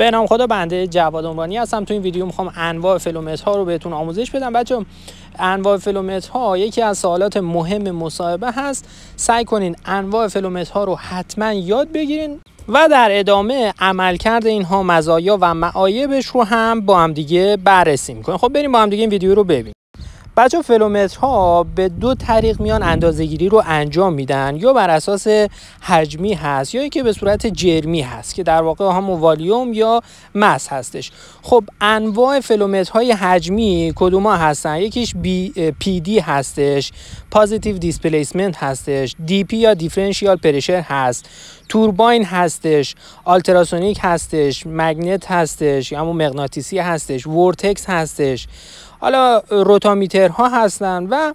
به نام خدا بنده جواد عنوانی هستم. تو این ویدیو می‌خوام انواع فلومترها رو بهتون آموزش بدم. بچه‌ها انواع فلومترها یکی از سوالات مهم مصاحبه هست. سعی کنین انواع فلومترها رو حتما یاد بگیرین و در ادامه عملکرد اینها مزایا و معایبش رو هم با هم دیگه بررسی می‌کنیم. خب بریم با هم دیگه این ویدیو رو ببینیم. بچه‌ها فلومترها به دو طریق میان اندازهگیری رو انجام میدن یا بر اساس حجمی هست یا که به صورت جرمی هست که در واقع همون والیوم یا mass هستش. خب انواع فلومترهای حجمی کدوم ها هستن؟ یکیش PD هستش positive displacement هستش DP یا differential pressure هست turbine هستش ultrasonic هستش magnet هستش یا مغناطیسی هستش vortex هستش. حالا rotameter ها هستن و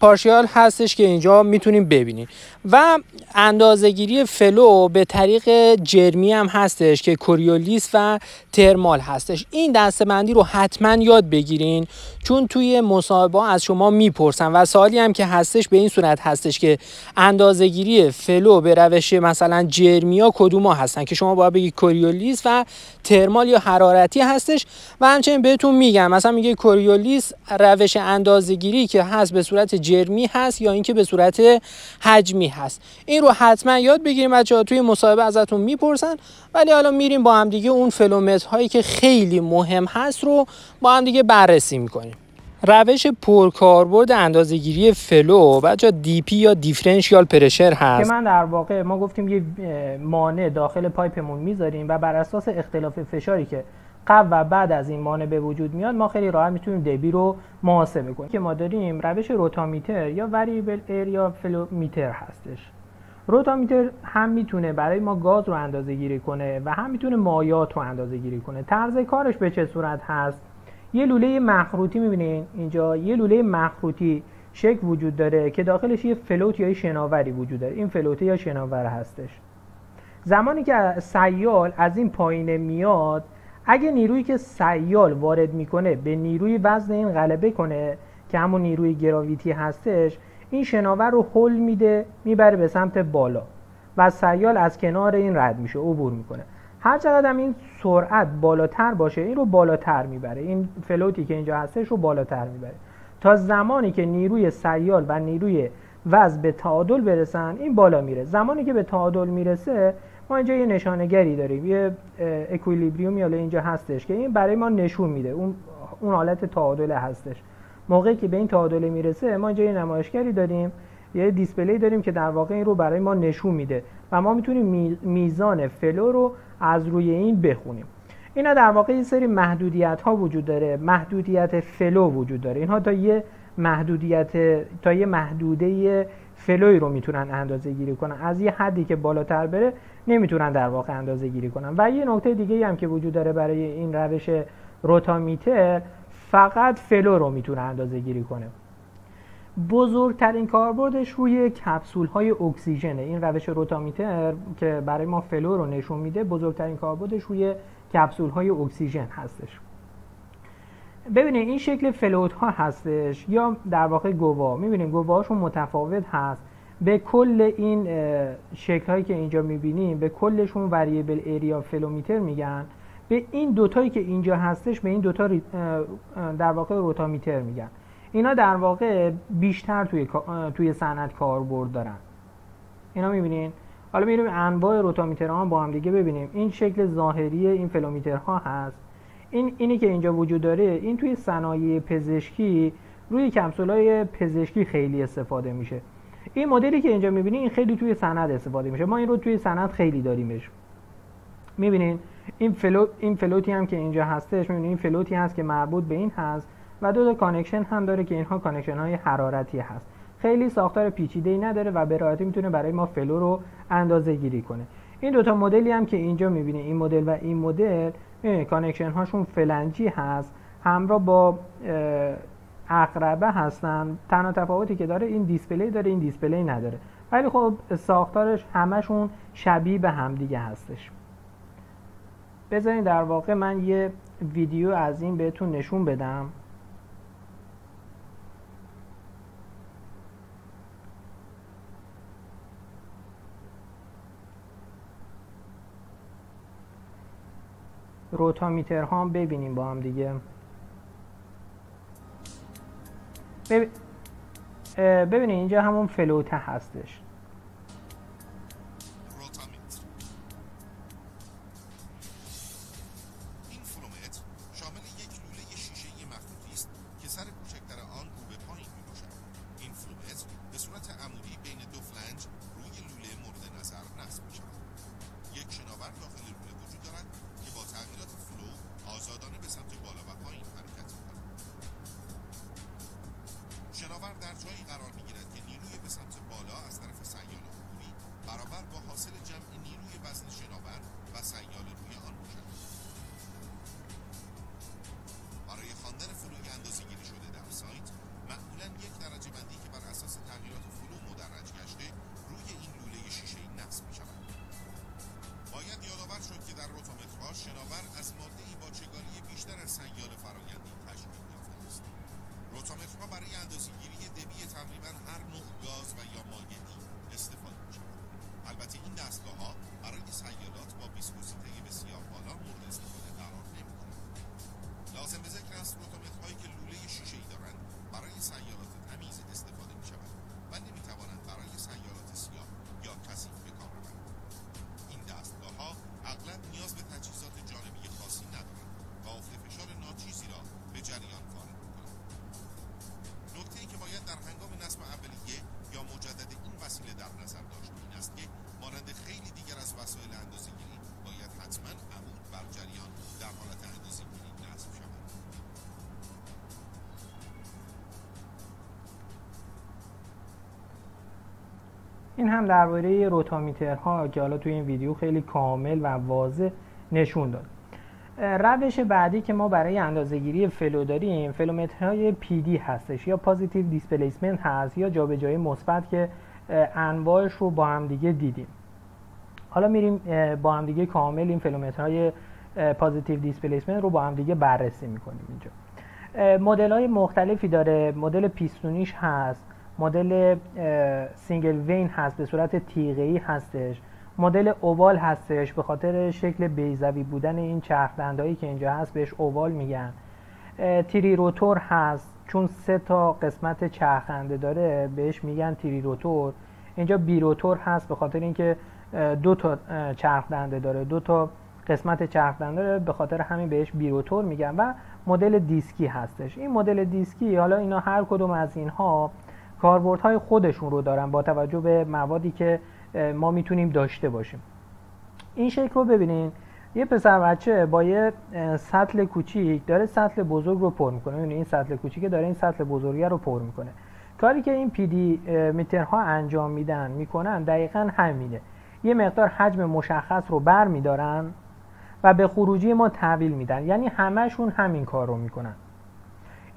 Parshall هستش که اینجا می‌تونیم ببینیم. و اندازهگیری flow به طریق جرمی هم هستش که Coriolis و thermal هستش. این دسته‌بندی رو حتما یاد بگیرین چون توی مصاحبه از شما می‌پرسن و سوالی هم که هستش به این صورت هستش که اندازهگیری flow به روش مثلا جرمی کدوم هستن که شما باید بگید Coriolis و thermal یا حرارتی هستش. و همچنین بهتون میگم مثلا میگه Coriolis روش اندازهگیری که هست به صورت جرمی هست یا اینکه به صورت حجمی هست. این رو حتما یاد بگیریم بچه‌ها توی مصاحبه ازتون می‌پرسن ولی حالا میریم با هم دیگه اون فلومترهایی که خیلی مهم هست رو با هم دیگه بررسی می‌کنیم. روش پرکاربرد اندازهگیری flow بچه‌ها DP یا differential pressure هست. که من در واقع ما گفتیم یه مانع داخل pipe مون می‌ذاریم و بر اساس اختلاف فشاری که قبل و بعد از این مانع به وجود میاد ما خیلی راحت می‌تونیم دبی رو محاسبه کنیم. که ما داریم روش rotameter یا variable area flow meter هستش. rotameter هم می‌تونه برای ما گاز رو اندازه گیری کنه و هم می‌تونه مایعات رو اندازه گیری کنه. طرز کارش به چه صورت هست؟ یه لوله مخروطی می‌بینین اینجا. یه لوله مخروطی شکل وجود داره که داخلش یه float یا شناوری وجود داره. این float یا شناور هستش. زمانی که سیال از این پایینه میاد اگه نیرویی که سیال وارد می‌کنه به نیروی وزن این غلبه کنه که همون نیروی گراویتی هستش این شناور رو حل میده می‌بره به سمت بالا و سیال از کنار این رد میشه عبور می‌کنه. هر چقدر این سرعت بالاتر باشه این رو بالاتر می‌بره. این فلوتی که اینجا هستش رو بالاتر می‌بره. تا زمانی که نیروی سیال و نیروی وزن به تعادل برسن این بالا میره. زمانی که به تعادل می‌رسه ما اینجا یه نشانگری داریم یه equilibrium یا اینجا هستش که این برای ما نشون میده اون اون حالت تعادل هستش. موقعی که به این تعادل می‌رسه ما اینجا یه نمایشگری داریم یه display داریم که در واقع این رو برای ما نشون میده و ما می‌تونیم میزان flow رو از روی این بخونیم. اینا در واقع یه سری محدودیت ها وجود داره محدودیت flow وجود داره. اینها تا یه محدودیت تا یه محدوده flow ی رو می‌تونن اندازه گیری کنن. از یه حدی که بالاتر بره نمی‌تونن در واقع اندازه گیری کنن. و یه نکته دیگه هم که وجود داره برای این روش rotameter فقط flow رو می‌تونه اندازه گیری کنه. بزرگترین کاربردش روی کپسول های اکسیژنه. این روش rotameter که برای ما flow رو نشون میده بزرگترین کاربردش روی کپسول های اکسیژن هستش. ببینید این شکل float ها هستش یا در واقع گوا. می‌بینیم گواهاشون متفاوت هست. به کل این شکل هایی که اینجا می‌بینیم به کلشون variable area flowmeter میگن. به این دوتایی که اینجا هستش به این دوتا در واقع rotameter میگن. اینا در واقع بیشتر توی توی صنعت کاربرد دارن. اینا می‌بینین؟ حالا میریم انواع rotameter ها با هم دیگه ببینیم. این شکل ظاهری این flowmeter ها هست. این اینی که اینجا وجود داره این توی صنایع پزشکی روی های پزشکی خیلی استفاده میشه. این مدلی که اینجا می‌بینید این خیلی توی صنعت استفاده میشه. ما این رو توی صنعت خیلی داریمش. می‌بینین؟ این float این float ی هم که اینجا هستش می‌بینین؟ این float ی هست که مربوط به این هست و دو تا connection هم داره که اینها connection های حرارتی هست. خیلی ساختار پیچیده ای نداره و به راحتی می‌تونه برای ما flow رو اندازه گیری کنه. این دوتا مدلی هم که اینجا می‌بینید این مدل و این مدل connection هاشون فلنجی هست همراه با عقربه هستن. تنها تفاوتی که داره این display داره این display نداره. ولی خب ساختارش همشون شبیه به همدیگه هستش. بذارین در واقع من یه ویدیو از این بهتون نشون بدم. روتامیتر ها هم ببینیم با هم دیگه. بب... ببینید اینجا همون فلوته هستش. لازم به ذکر است هایی که لوله شیشه ای دارند برای سیارات. این هم درباره rotameter ها که حالا توی این ویدیو خیلی کامل و واضح نشون داد. روش بعدی که ما برای اندازهگیری flow داریم فلومترهای PD هستش. یا positive displacement هست یا جابجایی مثبت که انواعش رو با هم دیگه دیدیم. حالا میریم با هم دیگه کامل این فلومترهای positive displacement رو با هم دیگه بررسی می‌کنیم اینجا. مدل های مختلفی داره. مدل پیستونیش هست. مدل single vane هست به صورت تیغه ای هستش. مدل oval هستش به خاطر شکل بیضوی بودن این چرخ دنده‌ای که اینجا هست بهش oval میگن. tri rotor هست چون سه تا قسمت چرخنده داره بهش میگن tri rotor اینجا bi rotor هست به خاطر اینکه دو تا چرخ دنده داره. دو تا قسمت چرخ دنده داره به خاطر همین بهش bi rotor میگن. و مدل دیسکی هستش. این مدل دیسکی حالا اینا هر کدوم از اینها کاربردهای خودشون رو دارن با توجه به موادی که ما می‌تونیم داشته باشیم. این شکل رو ببینین. یه پسر بچه با یه سطل کوچیک داره سطل بزرگ رو پر می‌کنه. این سطل کوچیک داره این سطل بزرگی رو پر می‌کنه. کاری که این PD meter ها انجام میدن می‌کنن دقیقا همینه. یه مقدار حجم مشخص رو بر میدارن و به خروجی ما تحویل میدن. یعنی همهشون همین کار رو می‌کنن.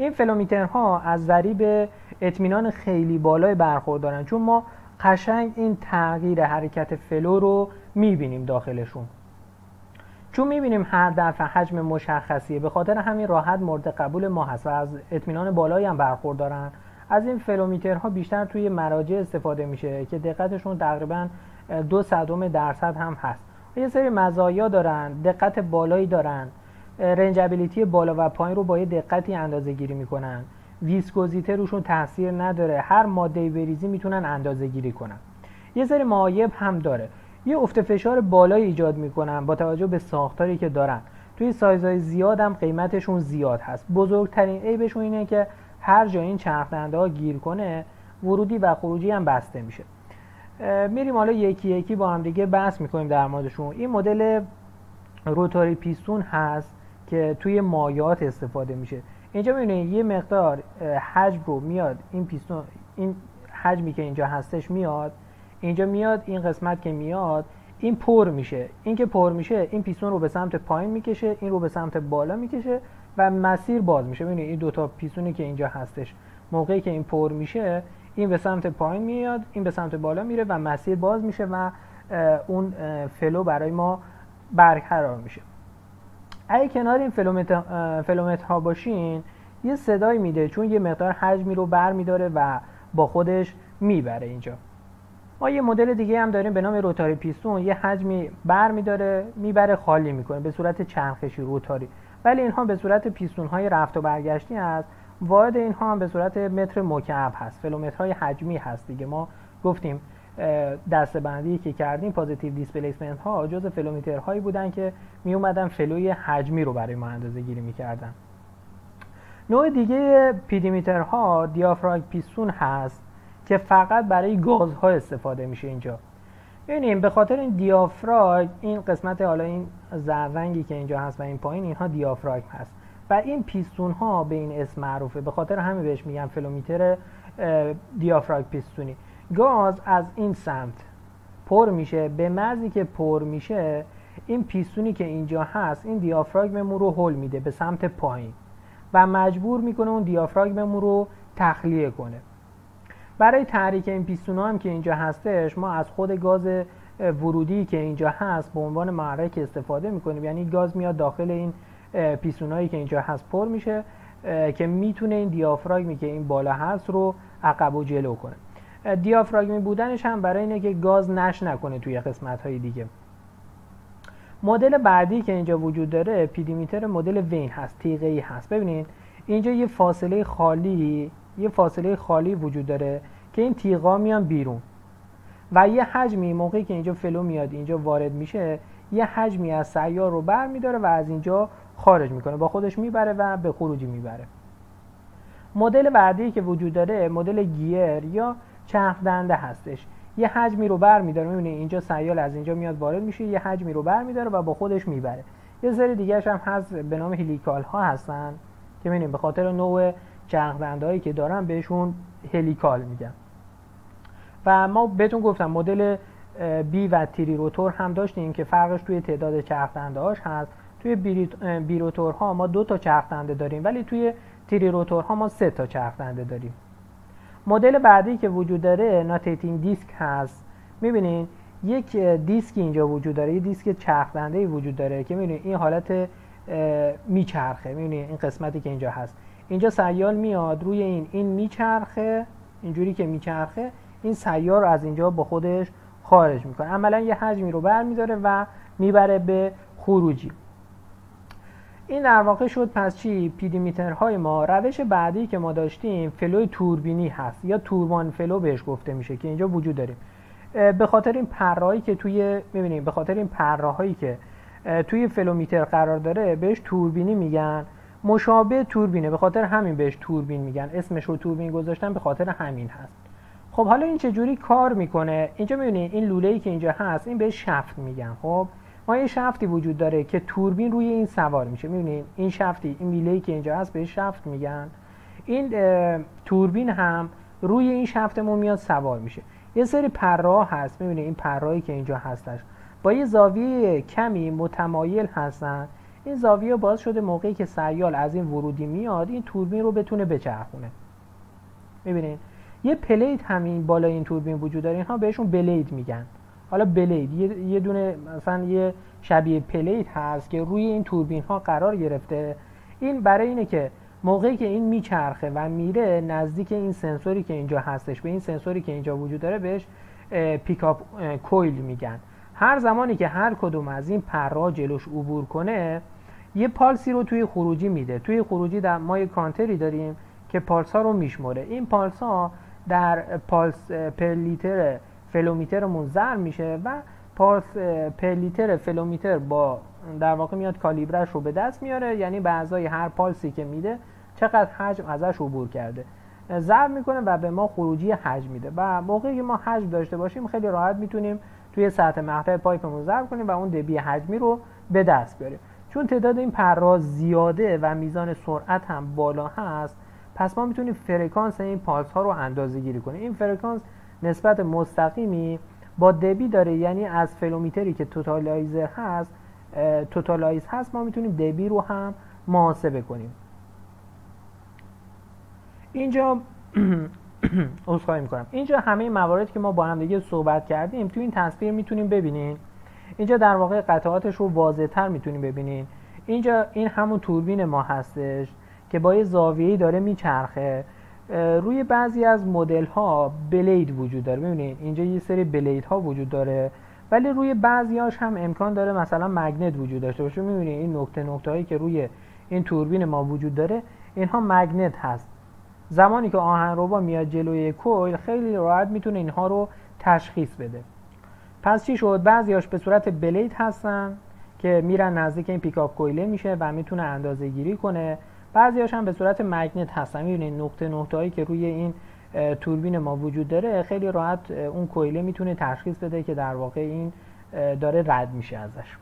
این flowmeter ها از ضریب اطمینان خیلی بالای برخوردارن چون ما قشنگ این تغییر حرکت flow رو می‌بینیم داخلشون. چون می‌بینیم هر دفعه حجم مشخصیه به خاطر همین راحت مورد قبول ما هست و از اطمینان بالایی هم برخوردارن. از این flowmeter ها بیشتر توی مراجع استفاده میشه که دقتشون تقریبا دو صدم درصد هم هست. یه سری مزایا دارن دقت بالایی دارن. رنجابیلیتی بالا و پایین رو با یه دقتی اندازه گیری می‌کنن. ویسکوزیته روشون تاثیر نداره. هر ماده بریزی می‌تونن اندازه گیری کنن. یه سری معایب هم داره. یه افت فشار بالایی ایجاد می‌کنن با توجه به ساختاری که دارن. توی سایزهای زیاد هم قیمتشون زیاد هست. بزرگترین عیبشون اینه که هر جا این چرخ ها گیر کنه ورودی و خروجی هم بسته میشه. میریم حالا یکی یکی با هم دیگه بحث می‌کنیم در موردشون. این مدل rotary piston هست. که توی مایعات استفاده میشه. اینجا می‌بینید یه مقدار حجم رو میاد. این پیستون این حجمی که اینجا هستش میاد. اینجا میاد این قسمت که میاد این پر میشه. این که پر میشه این پیستون رو به سمت پایین می‌کشه این رو به سمت بالا می‌کشه و مسیر باز میشه. ببینید این دوتا پیستونی که اینجا هستش. موقعی که این پر میشه این به سمت پایین میاد این به سمت بالا میره و مسیر باز میشه و اون flow برای ما برقرار میشه. اگه کنار این فلومتر ها باشین یه صدایی میده چون یه مقدار حجمی رو بر میداره و با خودش می‌بره اینجا. ما یه مدل دیگه هم داریم به نام rotary piston. یه حجمی بر میداره می‌بره خالی می‌کنه به صورت چرخشی rotary. ولی اینها به صورت پیستون های رفت و برگشتی هست. واحد اینها هم به صورت متر مکعب هست. فلومترهای حجمی هست دیگه. ما گفتیم دسته بندی که کردیم پازیتیو دیسپلیسمنت ها جز فلومتر هایی بودن که می اومدن flow ی حجمی رو برای ما اندازه گیری می‌کردن. نوع دیگه PD meter ها diaphragm piston هست که فقط برای گازها استفاده میشه اینجا. ببینیم به خاطر این دیافراگم این قسمت حالا این زرد رنگی که اینجا هست و این پایین اینها دیافراگم هست. و این پیستون ها به این اسم معروفه. به خاطر همین بهش میگن flowmeter دیافراگم پیستونی. گاز از این سمت پر میشه. به محضی که پر میشه این پیستونی که اینجا هست این دیافراگممون رو هل میده به سمت پایین و مجبور می‌کنه اون دیافراگممون رو تخلیه کنه. برای تحریک این پیستون هم که اینجا هستش ما از خود گاز ورودی که اینجا هست به عنوان محرک استفاده می‌کنیم. یعنی گاز میاد داخل این پیستونایی که اینجا هست پر میشه که می‌تونه این دیافراگمی که این بالا هست رو عقب و جلو کنه. دیافراگمی بودنش هم برای اینه که گاز نش نکنه توی قسمت های دیگه. مدل بعدی که اینجا وجود داره پیدیمیتر مدل وین هست تیغه ای هست. ببینید اینجا یه فاصله خالی یه فاصله خالی وجود داره که این تیغا میان بیرون. و یه حجمی موقعی که اینجا فلو میاد اینجا وارد میشه یه حجمی از سیار رو بر میداره و از اینجا خارج می‌کنه. با خودش می‌بره و به خروجی می‌بره. مدل بعدی که وجود داره مدل گیر یا چرخ دنده هستش. یه حجمی رو بر میداره می‌بینید اینجا سیال از اینجا میاد وارد میشه یه حجمی رو بر میداره و با خودش می‌بره. یه سری دیگه هم هست به نام هلیکال ها هستن که می‌بینید به خاطر نوع چرخ هایی که دارن بهشون helical میگن. و ما بهتون گفتم مدل bi و tri rotor هم داشتیم که فرقش توی تعداد چرخ هاش هست. توی bi rotor ها ما دو تا چرخ داریم ولی توی tri rotor ها ما سه تا چرخ داریم. مدل بعدی که وجود داره nutating disk هست. می‌بینین یک دیسک اینجا وجود داره یه دیسک چرخ وجود داره که می‌بینین این حالت میچرخه. می‌بینین این قسمتی که اینجا هست. اینجا سیال میاد روی این این میچرخه اینجوری که میچرخه این سیال رو از اینجا با خودش خارج می‌کنه. عملا یه حجمی رو بر میداره و می‌بره به خروجی. این در واقع شد پس چی؟ PD meter های ما روش بعدی که ما داشتیم flow ی توربینی هست یا turbine flow بهش گفته میشه که اینجا وجود داریم به خاطر این پرهایی که توی می‌بینیم به خاطر این پرهایی که توی فلومیتر قرار داره بهش توربینی میگن. مشابه توربینه به خاطر همین بهش توربین میگن. اسمش رو توربین گذاشتن به خاطر همین هست. خب حالا این چجوری کار می‌کنه؟ اینجا می‌بینید این لوله ای که اینجا هست این بهش شفت میگن. خب ما یه شفتی وجود داره که توربین روی این سوار میشه. می‌بینید این شفتی این میله که اینجا هست بهش شفت میگن. این توربین هم روی این شفتمون میاد سوار میشه. یه سری پرها هست. می‌بینید این پرهایی که اینجا هستش. با یه زاویه کمی متمایل هستن. این زاویه باعث شده موقعی که سیال از این ورودی میاد این توربین رو بتونه بچرخونه. می‌بینید یه plate همین بالای این توربین وجود داره. اینها بهشون blade میگن. حالا blade. یه, دونه مثلا یه شبیه plate هست که روی این توربین ها قرار گرفته. این برای اینه که موقعی که این میچرخه و میره نزدیک این سنسوری که اینجا هستش به این سنسوری که اینجا وجود داره بهش pickup coil میگن. هر زمانی که هر کدوم از این پرها جلوش عبور کنه یه پالسی رو توی خروجی میده. توی خروجی در ما یه کانتری داریم که پالس ها رو میشمره این پالس ها در پالس per لیتر flowmeter مون ضرب میشه و پالس per لیتر flowmeter با در واقع میاد کالیبرش رو به دست میاره یعنی به ازای هر پالسی که میده چقدر حجم ازش عبور کرده. ضرب می‌کنه و به ما خروجی حجم میده و موقعی که ما حجم داشته باشیم خیلی راحت می‌تونیم توی سطح مقطع pipe مون ضرب کنیم و اون دبی حجمی رو به دست بیاریم. چون تعداد این پره‌ها زیاده و میزان سرعت هم بالا هست پس ما می‌تونیم فرکانس این پالس ها رو اندازه گیری کنیم. این فرکانس نسبت مستقیمی با دبی داره یعنی از flowmeter ی که totalizer هست totalize هست ما می‌تونیم دبی رو هم محاسبه کنیم. اینجا عذرخواهی می‌کنم. اینجا همه مواردی که ما با هم دیگه صحبت کردیم تو این تصویر می‌تونیم ببینین. اینجا در واقع قطعاتش رو واضح تر می‌تونیم ببینین. اینجا این همون توربین ما هستش که با یه زاویه‌ای داره میچرخه. روی بعضی از مدل ها بلید وجود داره. ببینید اینجا یه سری بلید ها وجود داره ولی روی بعضیاش هم امکان داره مثلا مگنت وجود داشته باشه. می‌بینید این نقطه نقطه هایی که روی این توربین ما وجود داره اینها مگنت هست. زمانی که آهنربا میاد جلوی کویل خیلی راحت می‌تونه اینها رو تشخیص بده. پس چی شد؟ بعضیاش به صورت بلید هستن که میرن نزدیک این پیکاپ کویله میشه و می‌تونه اندازه گیری کنه. بعضیاش هم به صورت magnet هستن. می‌بینید نقطه نقطه هایی که روی این توربین ما وجود داره خیلی راحت اون coil ه می‌تونه تشخیص بده که در واقع این داره رد میشه ازش.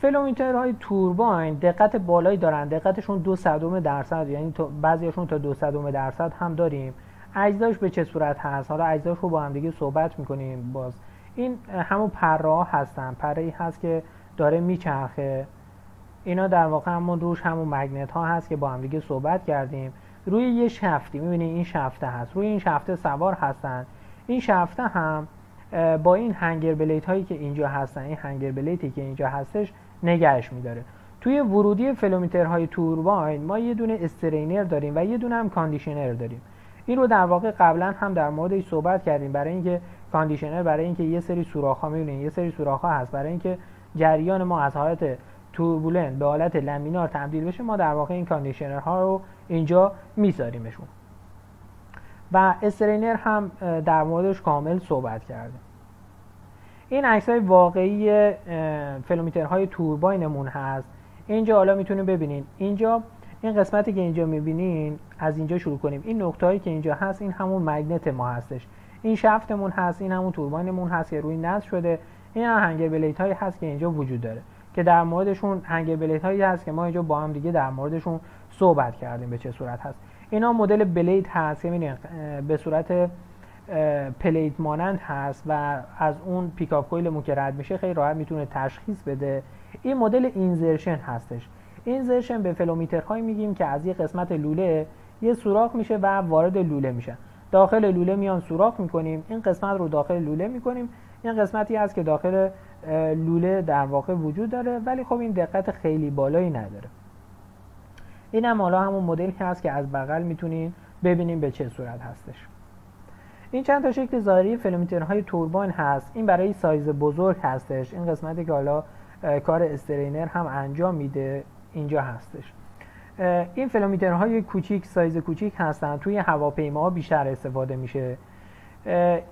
flowmeter های turbine دقت بالایی دارن. دقتشون دو صدم درصد یعنی بعضیشون تا دو صدم درصد هم داریم. اجزاش به چه صورت هست؟ حالا اجزاش رو با هم دیگه صحبت می‌کنیم باز. این همون پره هستن. پره هست که داره میچرخه. اینا در واقع همون روش همون magnet ها هست که با هم دیگه صحبت کردیم. روی یه شفتی می‌بینید این شفته هست. روی این شفته سوار هستن. این شفته هم با این hanger blade هایی که اینجا هستن این hanger blade ی که اینجا هستش نگهش میداره. توی ورودی های turbine ما یه دونه strainer داریم و یه دونه هم conditioner داریم. این رو در واقع قبلا هم در موردش صحبت کردیم. برای اینکه conditioner برای اینکه یه سری سوراخ ها می‌بینید یه سری سوراخ ها هست. برای اینکه جریان ما از حالت turbulent به حالت laminar تبدیل بشه ما در واقع این conditioner ها رو اینجا میذاریمشون. و strainer هم در موردش کامل صحبت کرده. این عکس های واقعی flowmeter های turbine مون هست. اینجا حالا می‌تونیم ببینین. اینجا این قسمتی که اینجا می‌بینین از اینجا شروع کنیم. این نقطه هایی که اینجا هست این همون magnet ما هستش. این شفتمون هست این همون turbine مون هست که روی نصب شده. این هم hanger blade هایی هست که اینجا وجود داره. که در موردشون hanger blade هایی هست که ما اینجا با هم دیگه در موردشون صحبت کردیم به چه صورت هست. اینا مدل blade هست که به صورت plate مانند هست و از اون pickup coil که رد میشه خیلی راحت می‌تونه تشخیص بده. این مدل insertion هستش. insertion به flowmeter هایی میگیم که از یه قسمت لوله یه سوراخ میشه و وارد لوله میشن داخل لوله میان سوراخ می‌کنیم. این قسمت رو داخل لوله می‌کنیم. این قسمتی هست که داخل لوله در واقع وجود داره ولی خب این دقت خیلی بالایی نداره. این هم حالا همون مدلی هست که از بغل می‌تونین ببینیم به چه صورت هستش. این چند تا شکل ظاهری flowmeter های turbine هست. این برای سایز بزرگ هستش. این قسمتی که حالا کار strainer هم انجام میده اینجا هستش. این flowmeter های کوچیک سایز کوچیک هستن. توی هواپیما بیشتر استفاده میشه.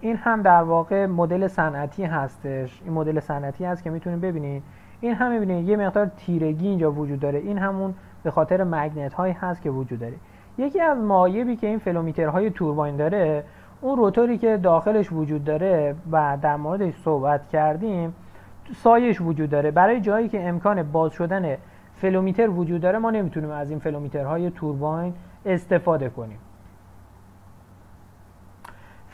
این هم در واقع مدل صنعتی هستش. این مدل صنعتی هست که می‌تونید ببینید. این هم می‌بینید یه مقدار تیرگی اینجا وجود داره. این همون به خاطر magnet هایی هست که وجود داره. یکی از معایبی که این flowmeter های turbine داره اون روتوری که داخلش وجود داره و در موردش صحبت کردیم سایش وجود داره. برای جایی که امکان باز شدن flowmeter وجود داره ما نمی‌تونیم از این flowmeter های turbine استفاده کنیم.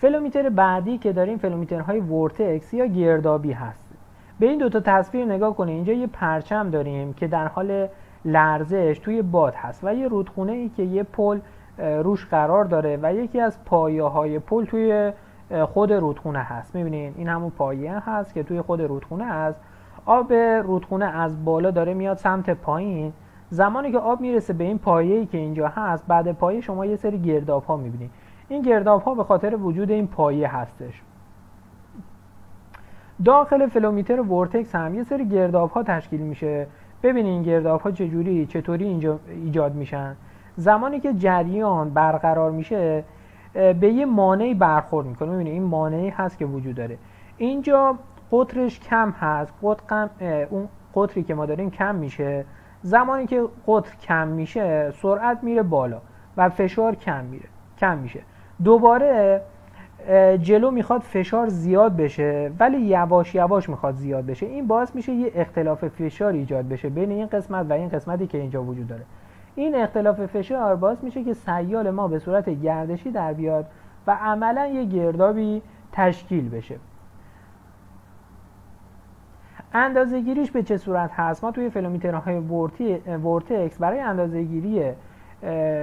flowmeter بعدی که داریم flowmeter های vortex یا گردابی هست. به این دوتا تصویر نگاه کنید اینجا یه پرچم داریم که در حال لرزش توی باد هست و یه رودخونه ای که یه پل روش قرار داره و یکی از پایه های پل توی خود رودخونه هست. می‌بینین؟ این همون پایه هست که توی خود رودخونه هست آب رودخونه از بالا داره میاد سمت پایین. زمانی که آب می‌رسه به این پایه‌ای که اینجا هست بعد پایه شما یه سری گرداب ها می‌بینید این گرداب ها به خاطر وجود این پایه هستش. داخل flowmeter vortex هم یه سری گرداب ها تشکیل میشه. ببینید این گرداب ها چجوری چطوری اینجا ایجاد میشن. زمانی که جریان برقرار میشه به یه مانعی برخورد می‌کنه. می‌بینید این مانعی هست که وجود داره. اینجا قطرش کم هست. قطر اون قطری که ما داریم کم میشه. زمانی که قطر کم میشه سرعت میره بالا و فشار کم میره کم میشه. دوباره جلو می‌خواد فشار زیاد بشه ولی یواش یواش می‌خواد زیاد بشه. این باعث میشه یه اختلاف فشار ایجاد بشه بین این قسمت و این قسمتی که اینجا وجود داره. این اختلاف فشار باعث میشه که سیال ما به صورت گردشی در بیاد و عملا یه گردابی تشکیل بشه. اندازه گیریش به چه صورت هست؟ ما توی flowmeter های vortex برای اندازه گیری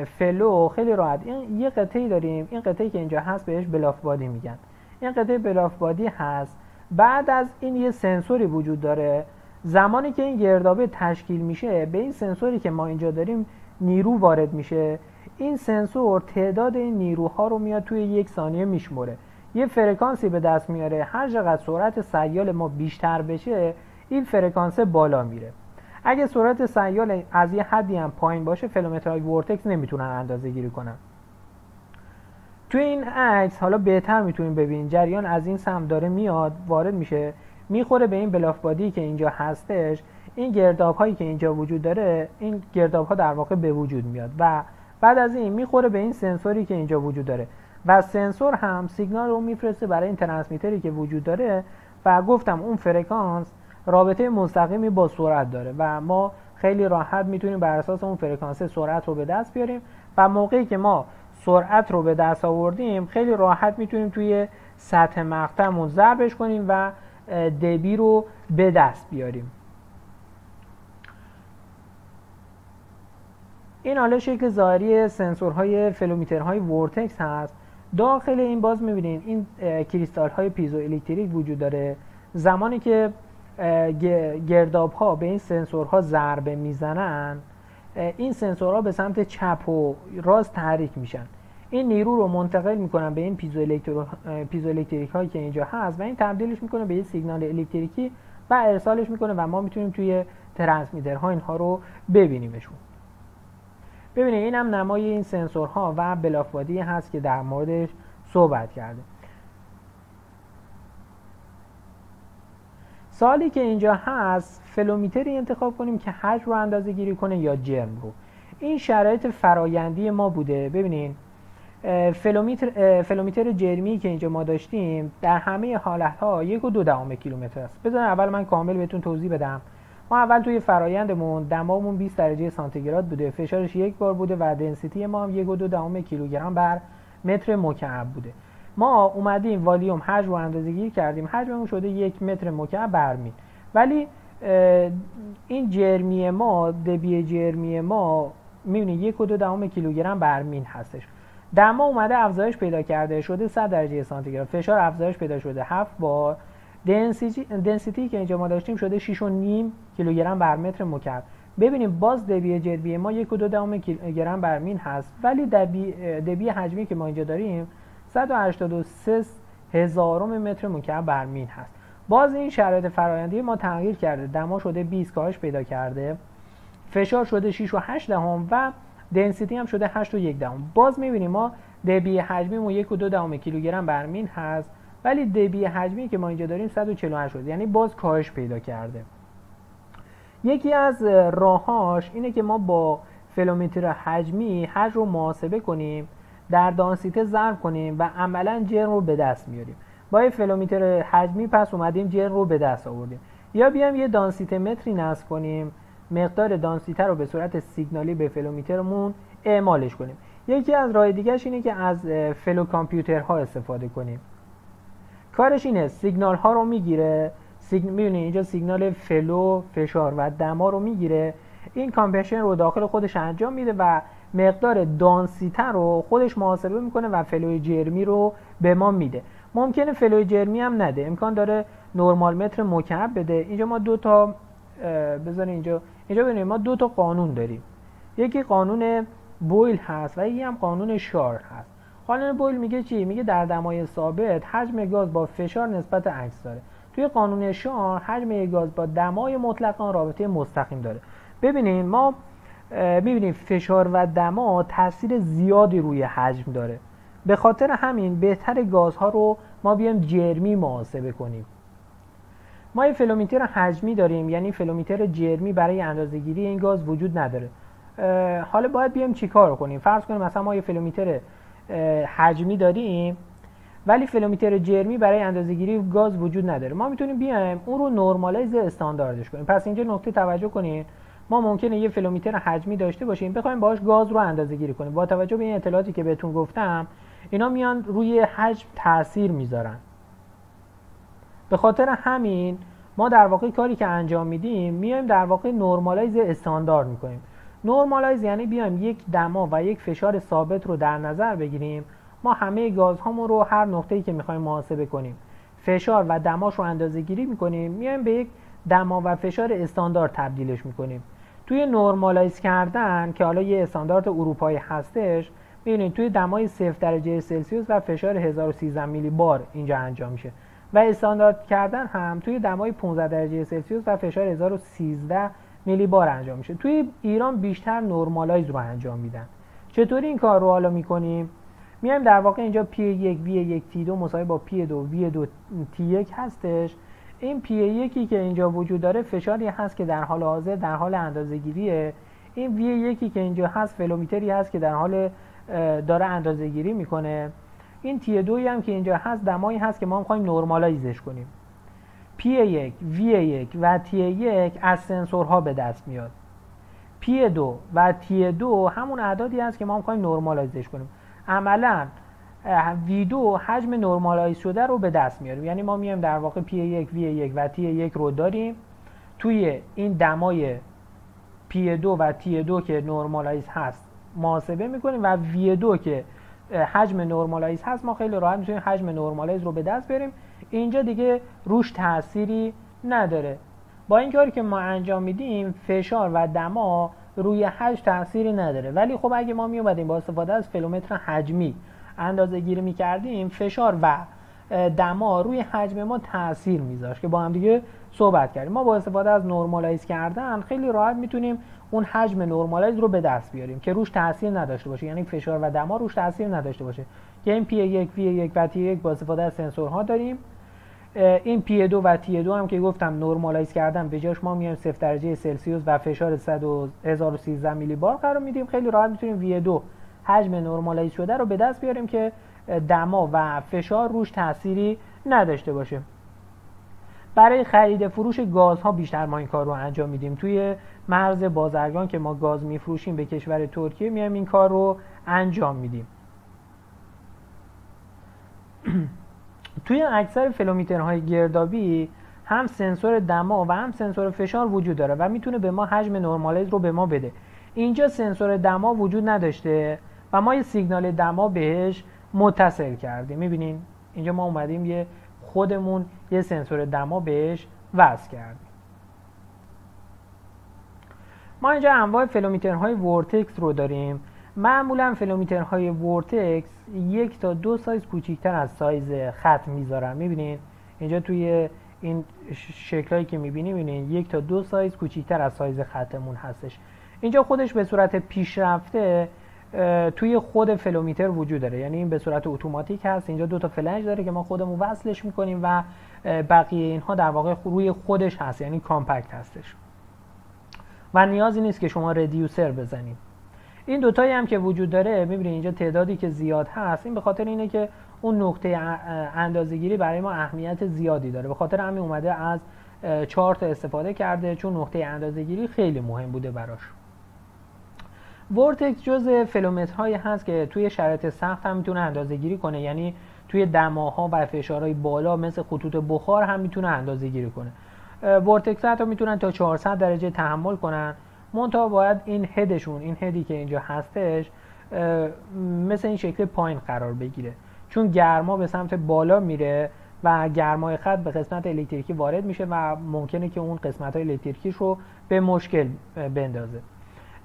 flow خیلی راحت. این یه قطعه‌ای داریم. این قطعه‌ای که اینجا هست بهش bluff body میگن. این قطعه bluff body هست. بعد از این یه سنسوری وجود داره. زمانی که این گردابه تشکیل میشه به این سنسوری که ما اینجا داریم نیرو وارد میشه. این سنسور تعداد این نیروها رو میاد توی یک ثانیه میشمره یه فرکانسی به دست میاره. هر چقدر سرعت سیال ما بیشتر بشه این فرکانس بالا میره. اگه سرعت سیال از یه حدی هم پایین باشه فلومترهای vortex نمی‌تونن اندازه گیری کنن. توی این عکس حالا بهتر می‌تونیم ببینیم جریان از این سمت داره میاد وارد میشه می‌خوره به این bluff body که اینجا هستش این گرداب هایی که اینجا وجود داره این گرداب ها در واقع به وجود میاد. و بعد از این می‌خوره به این سنسوری که اینجا وجود داره. و سنسور هم سیگنال رو میفرسته برای این transmitter ی که وجود داره. و گفتم اون فرکانس رابطه مستقیمی با سرعت داره و ما خیلی راحت می‌تونیم بر اساس اون فرکانس سرعت رو به دست بیاریم و موقعی که ما سرعت رو به دست آوردیم خیلی راحت می‌تونیم توی سطح مقطعمون ضربش کنیم و دبی رو به دست بیاریم. این حالا شکل ظاهری سنسورهای flowmeter های vortex هست. داخل این باز می‌بینید این کریستال های پیزو الکتریک وجود داره. زمانی که گرداب ها به این سنسورها ضربه می‌زنن این سنسورها به سمت چپ و راست تحریک میشن. این نیرو رو منتقل می‌کنن به این پیزو, الکتریک هایی که اینجا هست و این تبدیلش می‌کنه به یه سیگنال الکتریکی و ارسالش می‌کنه و ما می‌تونیم توی ها اینها رو ببینیمشون. ببینید این نمای این سنسورها و bluff body هست که در موردش صحبت کرده سوالی که اینجا هست flowmeter ی انتخاب کنیم که حجم رو اندازه گیری کنه یا جرم رو. این شرایط فرایندی ما بوده. ببینید flowmeter, flowmeter جرمی که اینجا ما داشتیم در همه حالت ها یک و دو دهم کیلوگرم است. بذار اول من کامل بهتون توضیح بدم. ما اول توی فرایندمون دمامون 20 درجه سانتیگراد بوده. فشارش یک بار بوده و density ما هم یک و دو دهم کیلوگرم بر متر مکعب بوده. ما اومدیم والیوم حجم رو گیر کردیم حجممون شده یک متر مکعب بر min ولی این جرمی ما دبی جرمی ما می‌بینید یک و دو دهم کیلوگرم برمین هستش. دما اومده افزایش پیدا کرده شده 100 درجه سانتیگراد. فشار افزایش پیدا شده. 7 بار. دنسیتی که اینجا ما داشتیم شده 6.5 کیلوگرم بر متر مکعب. ببینیم باز دبی جربی ما یک و دو دهم گرم بر مین هست. ولی دبی, دبی حجمی که ما اینجا داریم 183 هزارم متر مکعب بر مین هست. باز این شرایط فرایندی ما تغییر کرده. دما شده 20 کاهش پیدا کرده. فشار شده 6 و 8 دهم و دنسیتی هم شده 8 و 1 دهم. باز می‌بینیم ما دبی حجمی ما 1 و 2 دهم کیلوگرم بر مین هست. ولی دبی حجمی که ما اینجا داریم 148 شد یعنی باز کاهش پیدا کرده. یکی از راهاش اینه که ما با فلومتر حجمی حجم رو محاسبه کنیم. در دانسیته ضرب کنیم و عملا جرم رو به دست میاریم. با یه فلومتر حجمی پس اومدیم جرم رو به دست آوردیم. یا بیام یه دانسیته متری نصب کنیم مقدار دانسیته رو به صورت سیگنالی به flowmeter مون اعمالش کنیم. یکی از راه دیگهش اینه که از flow computer ها استفاده کنیم. کارش اینه سیگنال ها رو می‌گیره سیگن... می‌بینید اینجا سیگنال flow فشار و دما رو می‌گیره. این compensation رو داخل خودش انجام میده و مقدار دانسیته رو خودش محاسبه می‌کنه و flow ی جرمی رو به ما میده. ممکنه flow ی جرمی هم نده. امکان داره نرمال متر مکعب بده. اینجا ما دو تا بذارین اینجا. اینجا ببینید ما دو تا قانون داریم. یکی قانون بویل هست و یکی هم قانون شارل هست. قانون بویل میگه چی؟ میگه در دمای ثابت حجم گاز با فشار نسبت عکس داره. توی قانون شارل حجم گاز با دمای مطلق رابطه مستقیم داره. ببینید ما می‌بینیم فشار و دما تاثیر زیادی روی حجم داره. به خاطر همین بهتر گازها رو ما بیایم جرمی محاسبه کنیم. ما یه flowmeter حجمی داریم یعنی flowmeter جرمی برای اندازهگیری این گاز وجود نداره. حالا باید بیایم چیکار کنیم؟ فرض کنیم مثلا ما یه flowmeter حجمی داریم ولی flowmeter جرمی برای اندازهگیری گاز وجود نداره. ما می‌تونیم بیایم اون رو normalize استانداردش کنیم. پس اینجا نکته توجه کنید. ما ممکنه یه flowmeter حجمی داشته باشیم بخوایم باهاش گاز رو اندازه گیری کنیم. با توجه به این اطلاعاتی که بهتون گفتم اینا میان روی حجم تاثیر می‌ذارن. به خاطر همین ما در واقع کاری که انجام میدیم میایم در واقع normalize استاندارد می‌کنیم. normalize یعنی بیایم یک دما و یک فشار ثابت رو در نظر بگیریم. ما همه گازهامون رو هر نقطه‌ای که می‌خوایم محاسبه کنیم. فشار و دماش رو اندازه گیری می‌کنیم. میایم به یک دما و فشار استاندارد تبدیلش می‌کنیم. توی normalize کردن که حالا یه استاندارد اروپایی هستش ببینید توی دمای 0 درجه سلسیوس و فشار 1013 میلی بار اینجا انجام میشه. و استاندارد کردن هم توی دمای 15 درجه سلسیوس و فشار 1013 میلی بار انجام میشه. توی ایران بیشتر normalize رو انجام میدن. چطوری این کار رو حالا می‌کنیم؟ میایم در واقع اینجا P1 V1 T2 مساوی با P2 V2 T1 هستش. این P یکی که اینجا وجود داره فشاری هست که در حال حاضر در حال اندازه گیریه این V یکی که اینجا هست فلومیتری هست که در حال داره اندازه گیری می‌کنه. این T دوی هم که اینجا هست دمایی هست که ما می‌خوایم normalize ش کنیم. P1 V1 و T1 از سنسورها به دست میاد. P2 و T2 همون اعدادی هست که ما می‌خوایم normalize ش کنیم. عملا V2 حجم normalize شده رو به دست میاریم. یعنی ما میایم در واقع P1 V1 و T1 رو داریم. توی این دمای P2 و T2 که normalize هست محاسبه می‌کنیم و V2 که حجم normalize هست ما خیلی راحت می‌تونیم حجم normalize رو به دست بیاریم اینجا دیگه روش تأثیری نداره. با این کاری که ما انجام میدیم فشار و دما روی حجم تأثیری نداره. ولی خب اگه ما میومدیم با استفاده از فلومتر حجمی اندازه گیری می‌کردیم فشار و دما روی حجم ما تاثیر میذاشت که با هم دیگه صحبت کردیم. ما با استفاده از normalize کردن خیلی راحت می‌تونیم اون حجم normalize رو به دست بیاریم که روش تاثیر نداشته باشه. یعنی فشار و دما روش تاثیر نداشته باشه. که این P1 V1 و T1 با استفاده از سنسورها داریم. این P2 و T2 هم که گفتم نرمالایز کردن به جاش ما میایم 0 درجه سلسیوس و فشار 1013 میلی بار قرار میدیم. خیلی راحت می‌تونیم V2 حجم نرمالایز شده رو به دست بیاریم که دما و فشار روش تأثیری نداشته باشه. برای خرید فروش گازها بیشتر ما این کار رو انجام میدیم. توی مرز بازرگان که ما گاز میفروشیم به کشور ترکیه میایم این کار رو انجام میدیم. توی اکثر فلومیترهای گردابی هم سنسور دما و هم سنسور فشار وجود داره و می‌تونه به ما حجم normalize رو به ما بده. اینجا سنسور دما وجود نداشته. و ما یه سیگنال دما بهش متصل کردیم. می‌بینین؟ اینجا ما اومدیم یه خودمون یه سنسور دما بهش وصل کردیم. ما اینجا انواع فلومیترهای vortex رو داریم. معمولا فلومیترهای vortex یک تا دو سایز کوچیکتر از سایز خط می‌ذارن. می‌بینین؟ اینجا توی این شکلهایی که می‌بینیم می‌بینین؟ یک تا دو سایز کوچیکتر از سایز خطمون هستش. اینجا خودش به صورت پیشرفته توی خود فلومیتر وجود داره. یعنی این به صورت اتوماتیک هست. اینجا دو تا فلنج داره که ما خودمون وصلش می‌کنیم و بقیه اینها در واقع روی خودش هست. یعنی compact هستش. و نیازی نیست که شما reducer بزنید. این دوتایی هم که وجود داره می‌بینید اینجا تعدادی که زیاد هست. این به خاطر اینه که اون نقطه اندازه‌گیری برای ما اهمیت زیادی داره. به خاطر همین اومده از چهار تا استفاده کرده. چون نقطه اندازه‌گیری خیلی مهم بوده براش. vortex جز فلومترهایی هست که توی شرایط سخت هم می‌تونه اندازه گیری کنه. یعنی توی دماها و فشارهای بالا مثل خطوط بخار هم می‌تونه اندازه گیری کنه vortex حتی می‌تونن تا 400 درجه تحمل کنن. منتها باید این head شون این head ی که اینجا هستش مثل این شکل پایین قرار بگیره. چون گرما به سمت بالا میره و گرمای خط به قسمت الکتریکی وارد میشه و ممکنه که اون قسمت های الکتریکیش رو به مشکل بندازه.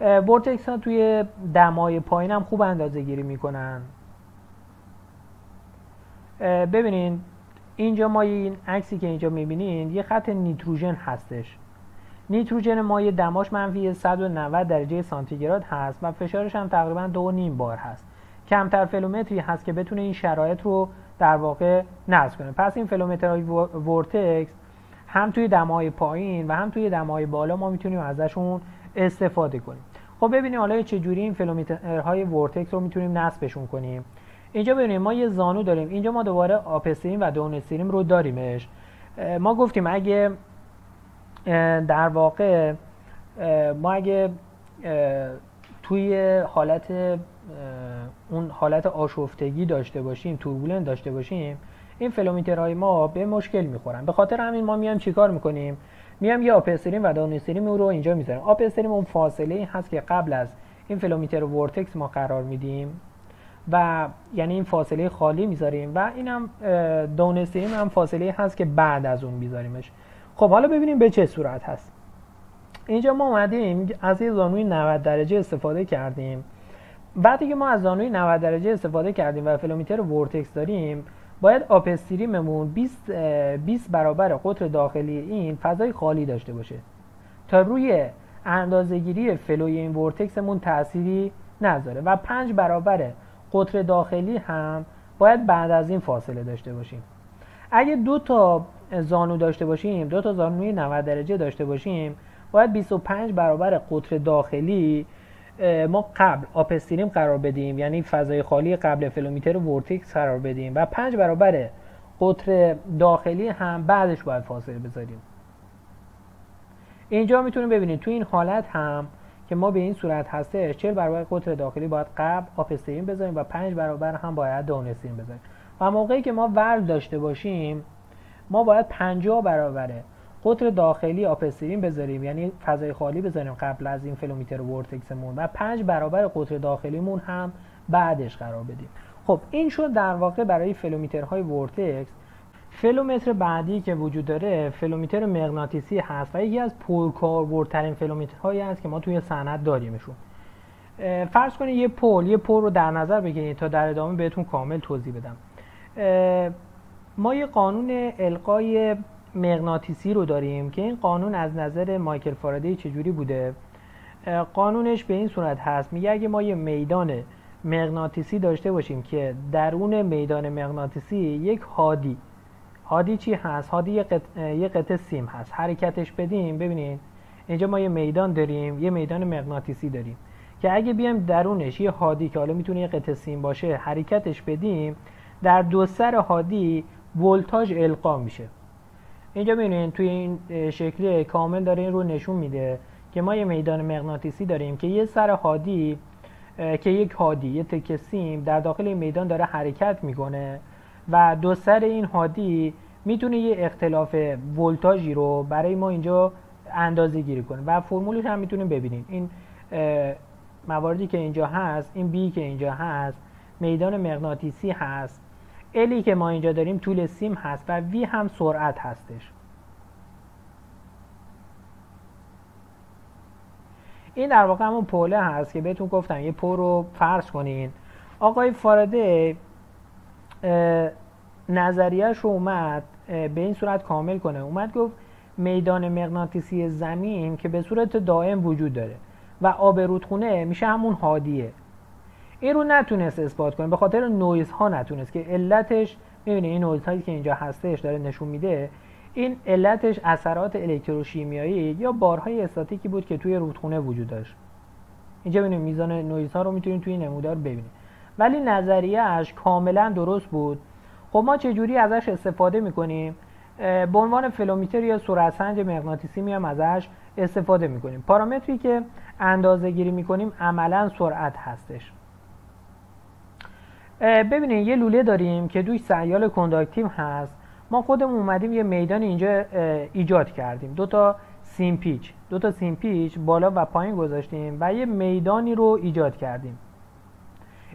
vortex ها توی دمای پایین هم خوب اندازه گیری می‌کنن ببینین اینجا ما این عکسی که اینجا می‌بینین یه خط نیتروژن هستش. نیتروژن مایع دماش منفی 190 درجه سانتیگراد هست و فشارش هم تقریبا دو نیم بار هست. کمتر فلومتری هست که بتونه این شرایط رو در واقع نصب کنه. پس این فلومترهای vortex هم توی دمای پایین و هم توی دمای بالا ما می‌تونیم ازشون استفاده کنیم. خب ببینیم حالا چجوری این فلومترهای vortex رو می‌تونیم نصبشون کنیم. اینجا ببینیم ما یه زانو داریم. اینجا ما دوباره upstream و downstream رو داریمش. ما گفتیم اگه در واقع ما اگه توی حالت اون حالت آشفتگی داشته باشیم turbulence داشته باشیم این فلومیترهای ما به مشکل می‌خورن. به خاطر همین ما میایم چیکار می‌کنیم؟ میام یه upstream و downstream رو اینجا می‌ذارم. upstream اون فاصله هست که قبل از این فلومیتر vortex ما قرار میدیم و یعنی این فاصله خالی می‌ذاریم و اینم downstream هم فاصله هست که بعد از اون میذاریمش. خب حالا ببینیم به چه صورت هست. اینجا ما اومدیم از یه زانوی 90 درجه استفاده کردیم. وقتی که ما از زانوی 90 درجه استفاده کردیم و فلومیتر vortex داریم. باید upstream مون 20 20 برابر قطر داخلی این فضای خالی داشته باشه. تا روی اندازهگیری فلوی این vortex مون تأثیری نذاره و 5 برابر قطر داخلی هم باید بعد از این فاصله داشته باشیم. اگه دو تا زانو داشته باشیم دو تا زانوی 90 درجه داشته باشیم باید 25 برابر قطر داخلی ما قبل upstream قرار بدیم یعنی فضای خالی قبل فلومیتر vortex قرار بدیم و 5 برابر قطر داخلی هم بعدش باید فاصله بذاریم. اینجا می‌تونیم ببینید تو این حالت هم که ما به این صورت هستش 40 برابر قطر داخلی باید قبل upstream بذاریم و 5 برابر هم باید downstream بذاریم. و موقعی که ما ورل داشته باشیم ما باید 50 برابر قطر داخلی upstream بذاریم یعنی فضای خالی بذاریم قبل از این فلومیتر vortex مون و 5 برابر قطر داخلیمون هم بعدش قرار بدیم. خب این شد در واقع برای فلومیترهای vortex. فلومتر بعدی که وجود داره فلومیتر مغناطیسی هست و یکی از پرکاربردترین فلومترهایی هست که ما توی صنعت داریمشون. فرض کنید یه پل یه پل رو در نظر بگیرید تا در ادامه بهتون کامل توضیح بدم. ما یه قانون القای مغناطیسی رو داریم که این قانون از نظر مایکل فارادی چجوری بوده؟ قانونش به این صورت هست. میگه اگه ما یه میدان مغناطیسی داشته باشیم که درون میدان مغناطیسی یک هادی هادی چی هست؟ هادی یه قطعه, قطع سیم هست. حرکتش بدیم. ببینید اینجا ما یه میدان داریم یه میدان مغناطیسی داریم که اگه بیایم درونش یه هادی که حالا می‌تونه یه قطع سیم باشه حرکتش بدیم در دو سر هادی ولتاژ القا میشه. اینجا ببینید توی این شکلی کامل داره این رو نشون میده که ما یه میدان مغناطیسی داریم که یه سر هادی که یک هادی یه تکه سیم در داخل این میدان داره حرکت می‌کنه و دو سر این هادی می‌تونه یه اختلاف ولتاژی رو برای ما اینجا اندازه گیری کنه و فرمولش هم می‌تونیم ببینیم این مواردی که اینجا هست این بی که اینجا هست میدان مغناطیسی هست. الی که ما اینجا داریم طول سیم هست و وی هم سرعت هستش. این در واقع همون پوله هست که بهتون گفتم یه پول رو فرض کنین. آقای فارادی نظریهش رو اومد به این صورت کامل کنه. اومد گفت میدان مغناطیسی زمین که به صورت دائم وجود داره و آب رودخونه میشه همون هادیه این رو نتونست اثبات کنه. به خاطر نویز ها نتونست که علتش می‌بینید این نویز هایی که اینجا هستش داره نشون میده این علتش اثرات الکتروشیمیایی یا بارهای استاتیکی بود که توی رودخونه وجود داشت. اینجا ببینید میزان نویز ها رو می‌تونید توی نمودار ببینید. ولی نظریهش کاملا درست بود. خب ما چه جوری ازش استفاده می‌کنیم؟ به عنوان فلومیتر یا سرعت سنج مغناطیسی میام ازش استفاده می‌کنیم. پارامتری که اندازه گیری می‌کنیم عملا سرعت هستش. ببینید یه لوله داریم که توش سیال conductive هست. ما خودمون اومدیم یه میدان اینجا ایجاد کردیم. دو تا سیم پیچ. دو تا سیم پیچ بالا و پایین گذاشتیم و یه میدانی رو ایجاد کردیم.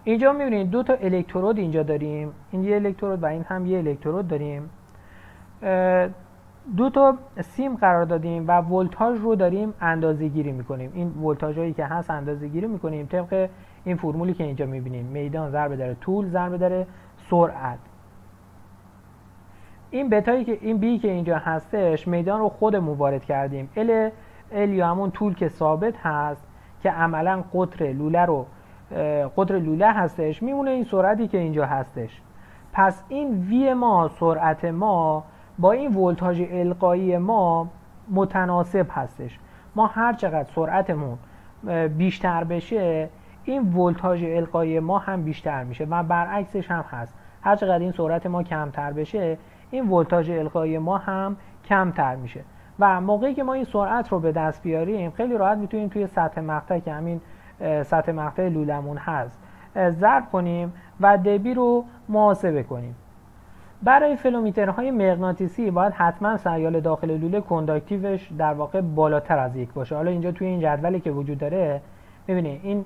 اینجا می‌بینید دو تا الکترود اینجا داریم. این یه الکترود و این هم یه الکترود داریم. دو تا سیم قرار دادیم و ولتاژ رو داریم اندازه گیری می‌کنیم. این ولتاژ هایی که هست اندازه گیری می‌کنیم طبق این فرمولی که اینجا می‌بینیم. میدان ضرب داره طول ضرب داره سرعت. این بتایی که این بی که اینجا هستش میدان رو خودمون وارد کردیم. ال ال یا همون طول که ثابت هست که عملا قطر لوله رو قطر لوله هستش میمونه این سرعتی که اینجا هستش. پس این وی ما سرعت ما با این ولتاژ القایی ما متناسب هستش. ما هر چقدر سرعتمون بیشتر بشه این ولتاژ القایی ما هم بیشتر میشه و برعکسش هم هست. هر چقدر این سرعت ما کمتر بشه این ولتاژ القایی ما هم کمتر میشه. و موقعی که ما این سرعت رو به دست بیاریم خیلی راحت می‌تونیم توی سطح مقطع که همین سطح مقطع لولمون هست ضرب کنیم و دبی رو محاسبه کنیم. برای فلومیترهای مغناطیسی باید حتما سیال داخل لوله conductivity ش در واقع بالاتر از یک باشه. حالا اینجا توی این جدولی که وجود داره می‌بینید این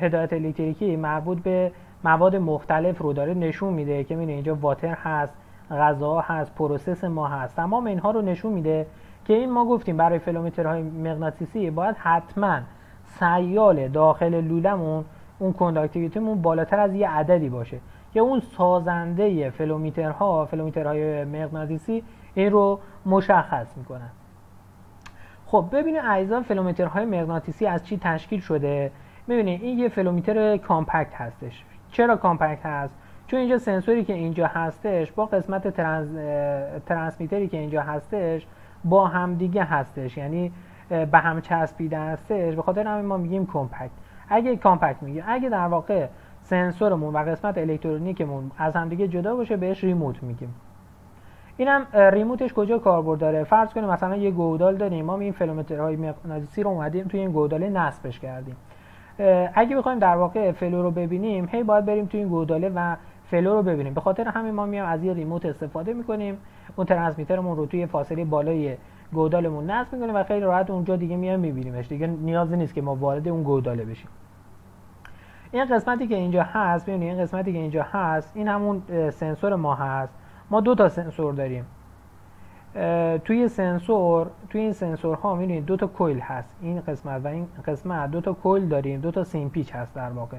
هدایت الکتریکی مربوط به مواد مختلف رو داره نشون میده که می‌بینید اینجا water هست غذا هست process ما هست. تمام اینها رو نشون میده که این ما گفتیم برای فلومترهای مغناطیسی باید حتما سیال داخل لولمون اون conductivity مون بالاتر از یه عددی باشه. که اون سازنده فلومیترها فلومیترهای مغناطیسی این رو مشخص می‌کنن. خب ببینید اجزا فلومترهای مغناطیسی از چی تشکیل شده؟ ببینید این یه فلومیتر compact هستش. چرا compact هست؟ چون اینجا سنسوری که اینجا هستش با قسمت ترانس... ترانسمیتری که اینجا هستش با همدیگه هستش. یعنی به هم چسبیده هستش. به خاطر همین ما میگیم compact. اگه compact میگیم اگه در واقع سنسورمون و قسمت الکترونیکمون از همدیگه جدا باشه بهش remote میگیم. اینم remote ش کجا کاربرد داره؟ فرض کنیم مثلا یه گودال داریم ما این فلومترهای مغناطیسی رو اومدیم توی این گوداله نصبش کردیم. اگه بخوایم در واقع flow رو ببینیم هی باید بریم توی این گوداله و flow رو ببینیم. به خاطر همین ما میام از یه remote استفاده می‌کنیم. اون ترانسمیترمون رو توی فاصله بالای گودالمون نصب می‌کنیم و خیلی راحت اونجا دیگه میایم میبینیمش. دیگه نیازی نیست که ما وارد اون گوداله بشیم. این قسمتی که اینجا هست ببینید این قسمتی که اینجا هست این همون سنسور ما هست. ما دو تا سنسور داریم. توی سنسور توی این سنسورها می‌بینید دو تا coil هست. این قسمت و این قسمت دو تا coil داریم دو تا سیم پیچ هست در واقع.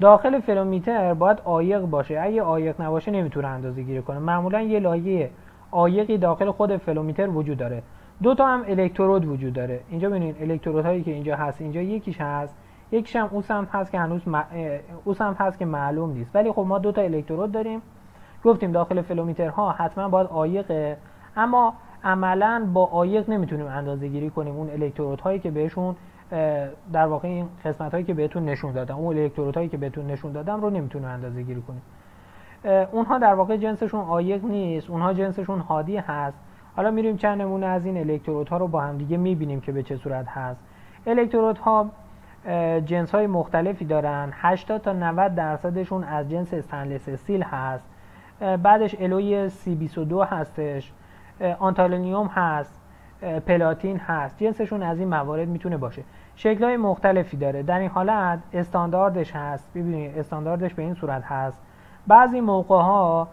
داخل فلومیتر باید عایق باشه. اگه عایق نباشه نمی‌تونه اندازه گیری کنه. معمولا یه لایه عایقی داخل خود فلومیتر وجود داره. دو تا هم الکترود وجود داره. اینجا ببینید الکترود هایی که اینجا هست اینجا یکیش هست. یکیش هم اون سمت هست که هنوز م... اون سمت هست که معلوم نیست. ولی خب ما دو تا الکترود داریم. گفتیم داخل فلومیترها حتما باید عایقه اما عملا با عایق نمی‌تونیم اندازه گیری کنیم اون الکترود هایی که بهشون در واقع این قسمت هایی که بهتون نشون دادم اون الکترود هایی که بهتون نشون دادم رو نمی‌تونیم اندازه گیری کنیم اونها در واقع جنسشون عایق نیست اونها جنسشون هادی هست. حالا میریم چند نمونه از این الکترود ها رو با هم دیگه می‌بینیم که به چه صورت هست. الکترود ها جنس های مختلفی دارن. 80 تا 90 درصدشون از جنس stainless steel هست. بعدش alloy C22 هستش. تانتالیوم هست. پلاتین هست. جنسشون از این موارد می‌تونه باشه. شکل های مختلفی داره. در این حالت استانداردش هست. ببینید استانداردش به این صورت هست. بعضی موقع ها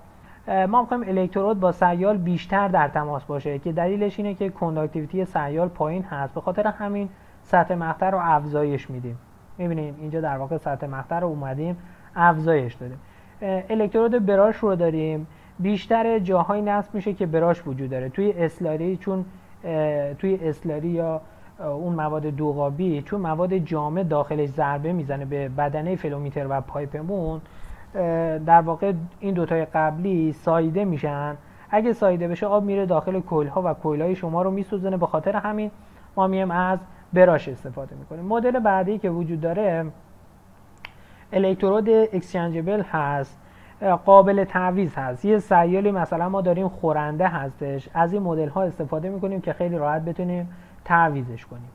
ما می‌خوایم الکترود با سیال بیشتر در تماس باشه که دلیلش اینه که conductivity سیال پایین هست. به خاطر همین سطح مقطع رو افزایش میدیم. می‌بینیم اینجا در واقع سطح مقطع رو اومدیم افزایش دادیم. الکترود brush رو داریم. بیشتر جاهایی نصب میشه که brush وجود داره. توی slurry چون توی slurry یا اون مواد دوغابی چون مواد جامد داخلش ضربه می‌زنه به بدنه فلومیتر و pipe مون در واقع این دوتای قبلی ساییده میشن. اگه ساییده بشه آب میره داخل coil ها و coil های شما رو میسوزنه به خاطر همین ما میایم از brush استفاده می‌کنیم. مدل بعدی که وجود داره الکترود exchangeable هست قابل تعویض هست. یه سیالی مثلا ما داریم خورنده هستش. از این مدل ها استفاده می‌کنیم که خیلی راحت بتونیم تعویضش کنیم.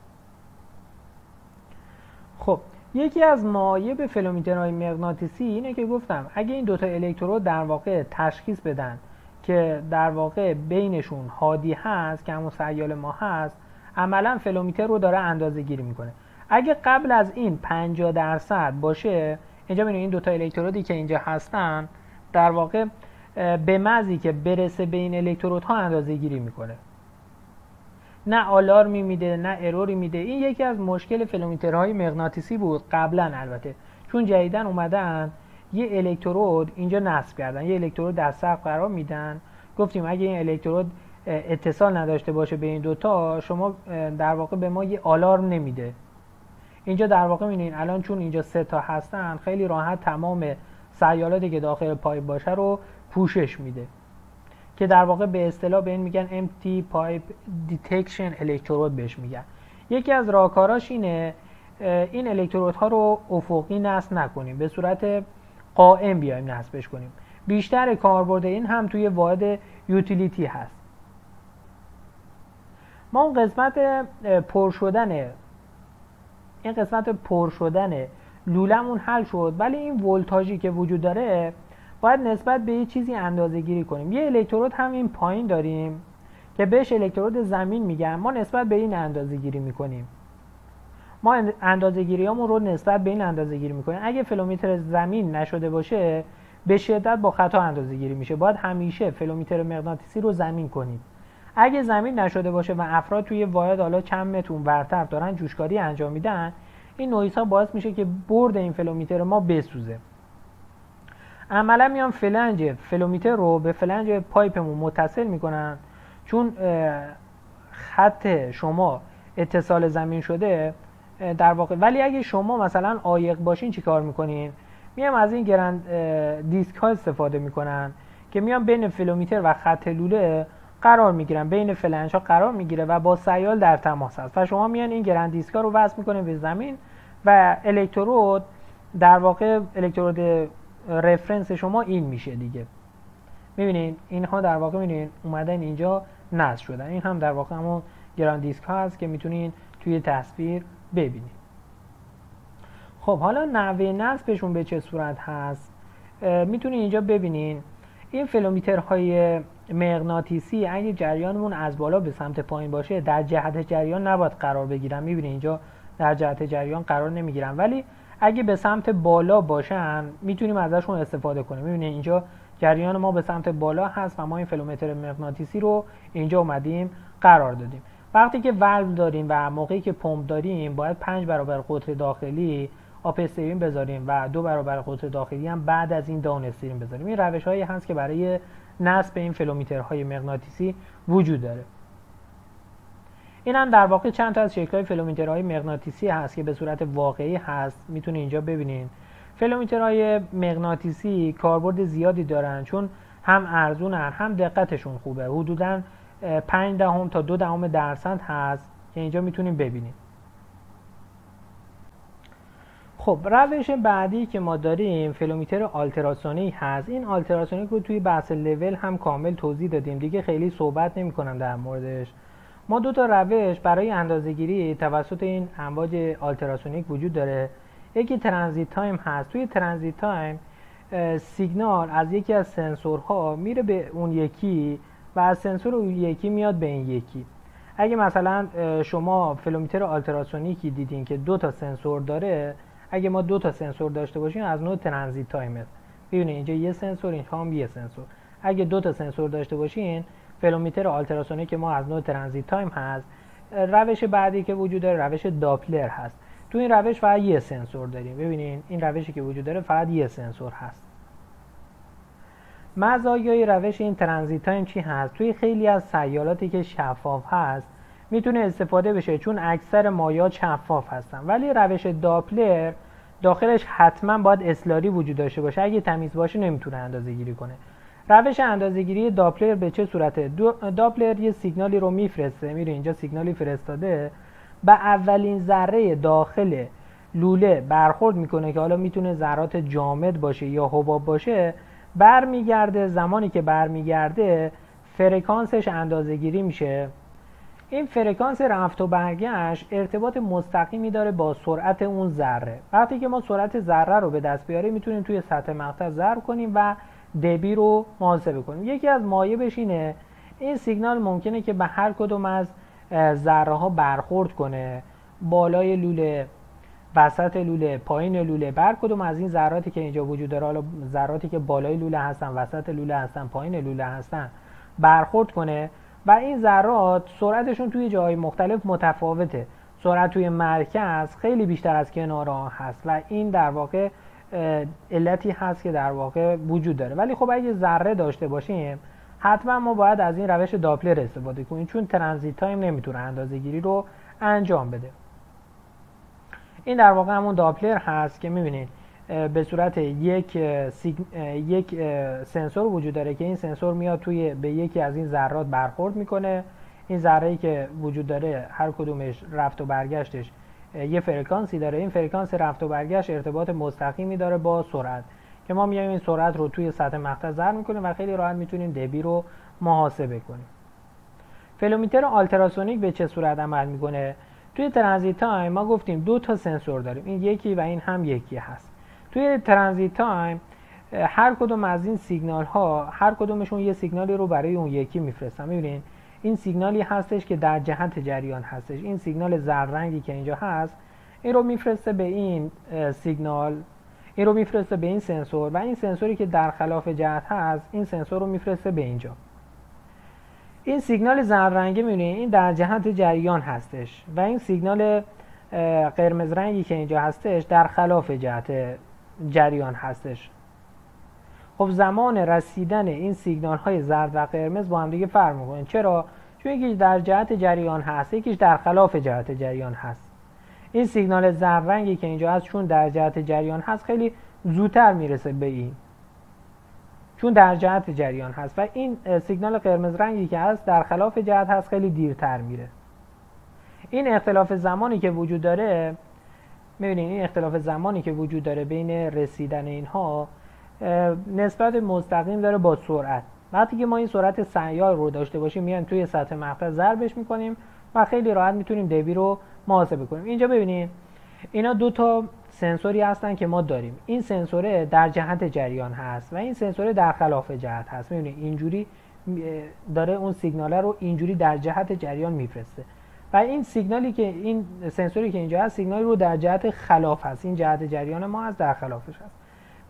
خب یکی از معایب فلومیترهای مغناطیسی اینه که گفتم اگه این دوتا الکترود در واقع تشخیص بدن که در واقع بینشون هادی هست که همون سیال ما هست عملا فلومیتر رو داره اندازه گیری می‌کنه. اگه قبل از این 50 درصد باشه اینجا ببینید این دوتا الکترودی که اینجا هستن در واقع به محضی که برسه به این الکترودها اندازه گیری می‌کنه. نه آلارمی میده نه error ی میده این یکی از مشکل فلومیترهای مغناطیسی بود قبلا البته. چون جدیدا اومدن یه الکترود اینجا نصب کردن یه الکترود در سقف قرار میدن. گفتیم اگه این الکترود اتصال نداشته باشه به این دوتا شما در واقع به ما یه آلارم نمیده. اینجا در واقع می‌بینین الان چون اینجا سه تا هستن خیلی راحت تمام سیالاتی که داخل پایپ باشه رو پوشش میده. که در واقع به اصطلاح به این میگن empty pipe detection electrode بهش میگن. یکی از راهکاراش اینه این الکترودها رو افقی نصب نکنیم به صورت قائم بیایم نصبش کنیم. بیشتر کاربرد این هم توی واحد یوتیلیتی هست. ما اون قسمت پر شدن این قسمت پر شدن لولمون حل شد. ولی این ولتاژی که وجود داره باید نسبت به یه چیزی اندازه گیری کنیم. یه الکترود هم این پایین داریم که بهش الکترود زمین میگن. ما نسبت به این اندازه گیری می‌کنیم. ما اندازه گیری رو نسبت به این اندازه گیری می‌کنیم. اگه فلومیتر زمین نشده باشه به شدت با خطا اندازه گیری میشه. باید همیشه فلومیتر مغناطیسی رو زمین کنید اگه زمین نشده باشه و افراد توی واحد حالا چند متر اون‌ورتر دارن جوشکاری انجام میدن این نویس ها باعث میشه که برد این فلومیتر ما بسوزه. عملا میان فلنج فلومیتر رو به فلنج pipe مون متصل می‌کنن چون خط شما اتصال زمین شده در واقع ولی اگه شما مثلا عایق باشین چیکار می‌کنین؟ میام از این ground disk ها استفاده می‌کنن که میان بین فلومیتر و خط لوله قرار می‌گیرن. بین فلنج ها قرار می‌گیره و با سیال در تماس هست. و شما میان این ground disk ها رو وصل می‌کنه به زمین و الکترود در واقع الکترود reference شما این میشه دیگه. می‌بینین؟ اینها در واقع می‌بینین اومدن اینجا نصب شدن. این هم در واقع همون ground disk ها هست که می‌تونین توی تصویر ببینید خب حالا نحوه نصبشون به چه صورت هست؟ می‌تونین اینجا ببینین. این فلومیترهای مغناطیسی اگه جریانمون از بالا به سمت پایین باشه. در جهت جریان نباید قرار بگیرن می‌بینین اینجا در جهت جریان قرار نمی‌گیرن ولی اگه به سمت بالا باشن می‌تونیم ازشون استفاده کنیم. می‌بینید اینجا جریان ما به سمت بالا هست و ما این فلومتر مغناطیسی رو اینجا اومدیم قرار دادیم. وقتی که ولو داریم و موقعی که پمپ داریم باید پنج برابر قطر داخلی upstream بذاریم و دو برابر قطر داخلی هم بعد از این down بذاریم. این روش هایی هست که برای نصب این فلومیترهای مغناطیسی وجود داره. این هم در واقع چند تا از شکل های فلومیترهای مغناطیسی هست که به صورت واقعی هست. می‌تونه اینجا ببینین فلومیترهای مغناطیسی کاربرد زیادی دارن چون هم ارزونن هم دقتشون خوبه. حدودا 5 دهم تا دو دهم درصد هست که اینجا می‌تونیم ببینیم خب روش بعدی که ما داریم فلومیتر ultrasonic هست. این ultrasonic رو توی بحث لول هم کامل توضیح دادیم. دیگه خیلی صحبت نمی کنم در موردش. ما دو تا روش برای اندازهگیری توسط این امواج ultrasonic وجود داره. یکی transit time هست. توی transit time سیگنال از یکی از سنسورها میره به اون یکی و از سنسور اون یکی میاد به این یکی. اگه مثلا شما فلومیتر ultrasonic ی دیدین که دو تا سنسور داره اگه ما دو تا سنسور داشته باشیم از نوع transit time ببینید اینجا یه سنسور اینجا هم یه سنسور. اگه دو تا سنسور داشته باشین فلومیتر ultrasonic که ما از نوع transit time هست. روش بعدی که وجود داره روش داپلر هست. تو این روش فقط یه سنسور داریم. ببینین این روشی که وجود داره فقط یه سنسور هست. مزایای روش این transit time چی هست؟ توی خیلی از سیالاتی که شفاف هست می‌تونه استفاده بشه چون اکثر مایات شفاف هستن. ولی روش داپلر داخلش حتما باید slurry وجود داشته باشه. اگه تمیز باشه نمی‌تونه اندازه گیری کنه. روش اندازهگیری داپلر به چه صورته؟ داپلر یه سیگنالی رو میفرسته میره اینجا سیگنالی فرستاده. به اولین ذره داخل لوله برخورد می‌کنه که حالا می‌تونه ذرات جامد باشه یا حباب باشه. برمیگرده زمانی که برمیگرده فرکانسش اندازهگیری میشه. این فرکانس رفت و برگشت ارتباط مستقیمی داره با سرعت اون ذره. وقتی که ما سرعت ذره رو به دست بیاریم می‌تونیم توی سطح مقطع ضرب کنیم و دبی رو محاسبه کنیم. یکی از مایه اینه این سیگنال ممکنه که به هر کدوم از ذره ها برخورد کنه. بالای لوله وسط لوله پایین لوله بر کدوم از این ذراتی که اینجا وجود داره حالا ذراتی که بالای لوله هستن وسط لوله هستن پایین لوله هستن برخورد کنه. و این ذرات سرعتشون توی جای مختلف متفاوته. سرعت توی مرکز خیلی بیشتر از کنارها هست و این در واقع علتی هست که در واقع وجود داره. ولی خب اگه ذره داشته باشیم حتما ما باید از این روش داپلر استفاده کنیم چون transit time نمی‌تونه اندازه گیری رو انجام بده. این در واقع همون داپلر هست که می‌بینید به صورت یک یک سنسور وجود داره که این سنسور میاد توی به یکی از این ذرات برخورد می‌کنه. این ذره که وجود داره هر کدومش رفت و برگشتش یه فرکانسی داره. این فرکانس رفت و برگشت ارتباط مستقیمی داره با سرعت که ما میایم این سرعت رو توی سطح مقطع ضرب می‌کنیم و خیلی راحت می‌تونیم دبی رو محاسبه کنیم. فلومیتر ultrasonic به چه صورت عمل می‌کنه؟ توی transit time ما گفتیم دو تا سنسور داریم. این یکی و این هم یکی هست. توی transit time هر کدوم از این سیگنال ها هر کدومشون یه سیگنالی رو برای اون یکی میفرستن. می‌بینین این سیگنالی هستش که در جهت جریان هستش. این سیگنال زرد که اینجا هست این رو میفرسته به این سیگنال این رو میفرسته به این سنسور و این سنسوری که در خلاف جهت هست این سنسور رو میفرسته به اینجا. این سیگنال زرد می‌بینید این در جهت جریان هستش و این سیگنال قرمز رنگی که اینجا هستش در خلاف جهت جریان هستش. خب زمان رسیدن این سیگنال های زرد و قرمز با هم دیگه فرق می‌کنه. چرا؟ چون یکیش در جهت جریان هست یکیش در خلاف جهت جریان هست. این سیگنال زرد رنگی که اینجا هست چون در جهت جریان هست خیلی زودتر می‌رسه به این. چون در جهت جریان هست و این سیگنال قرمز رنگی که هست در خلاف جهت هست خیلی دیرتر میره. این اختلاف زمانی که وجود داره می‌بینید این اختلاف زمانی که وجود داره بین رسیدن اینها نسبت مستقیم داره با سرعت. وقتی که ما این سرعت سیال رو داشته باشیم میایم توی سطح مقطع ضربش می‌کنیم و خیلی راحت می‌تونیم دبی رو محاسبه کنیم. اینجا ببینید اینا دو تا سنسوری هستن که ما داریم. این سنسوره در جهت جریان هست و این سنسوره در خلاف جهت هست. می‌بینید اینجوری داره اون سیگناله رو اینجوری در جهت جریان میفرسته. و این سیگنالی که این سنسوری که اینجا هست سیگنالی رو در جهت خلاف هست. این جهت جریان ما از در خلافش هست.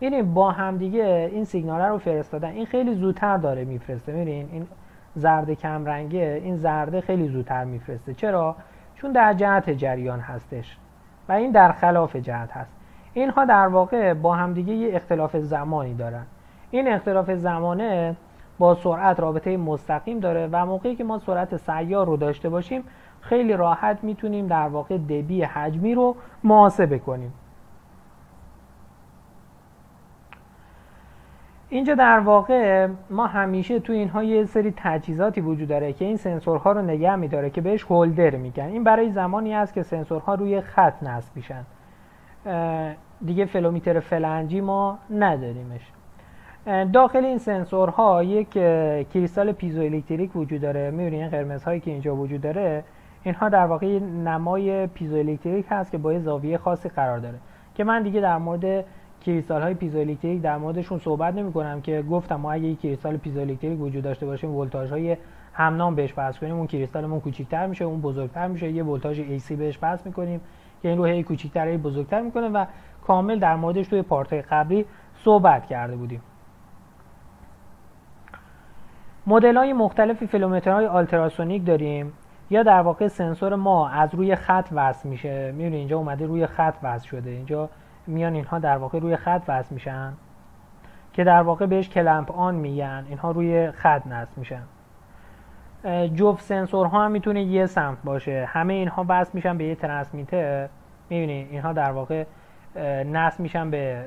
میریم با همدیگه این سیگنال رو فرستادن. این خیلی زودتر داره میفرسته. میرین این زرد کم رنگه. این زرده خیلی زودتر میفرسته. چرا؟ چون در جهت جریان هستش و این در خلاف جهت هست. اینها در واقع با همدیگه یه اختلاف زمانی دارن. این اختلاف زمانه با سرعت رابطه مستقیم داره و موقعی که ما سرعت سیال رو داشته باشیم خیلی راحت می‌تونیم در واقع دبی حجمی رو محاسبه کنیم اینجا در واقع ما همیشه تو اینها یه سری تجهیزاتی وجود داره که این سنسورها رو نگه میداره که بهش holder میگن. این برای زمانی است که سنسورها روی خط نصب میشن. دیگه فلومیتر فلنجی ما نداریمش. داخل این سنسورها یک کریستال پیزوالکتریک وجود داره. می‌بینید این قرمز هایی که اینجا وجود داره؟ اینها در واقع نمای پیزوالکتریک هست که با یه زاویه خاصی قرار داره. که من دیگه در مورد کریستال های پیزوالکتریک در موردشون صحبت نمی کنم که گفتم ما اگه یک کریستال پیزوالکتریک وجود داشته باشیم ولتاژ های همنام بهش pass کنیم اون کریستالمون کوچیک‌تر میشه اون بزرگتر میشه یه ولتاژ AC بهش pass می‌کنیم که این رو هی کوچیک‌تر هی بزرگتر می‌کنه و کامل در موردش توی part قبلی صحبت کرده بودیم. مدل های مختلف فلومترهای ultrasonic داریم. یا در واقع سنسور ما از روی خط وصل میشه؟ می‌بینید اینجا اومده روی خط وصل شده. اینجا میان اینها در واقع روی خط وصل میشن که در واقع بهش clamp on میگن. اینها روی خط نصب میشن. جفت سنسورها هم می‌تونه یه سمت باشه. همه اینها وصل میشن به یه transmitter می‌بینید اینها در واقع نصب میشن به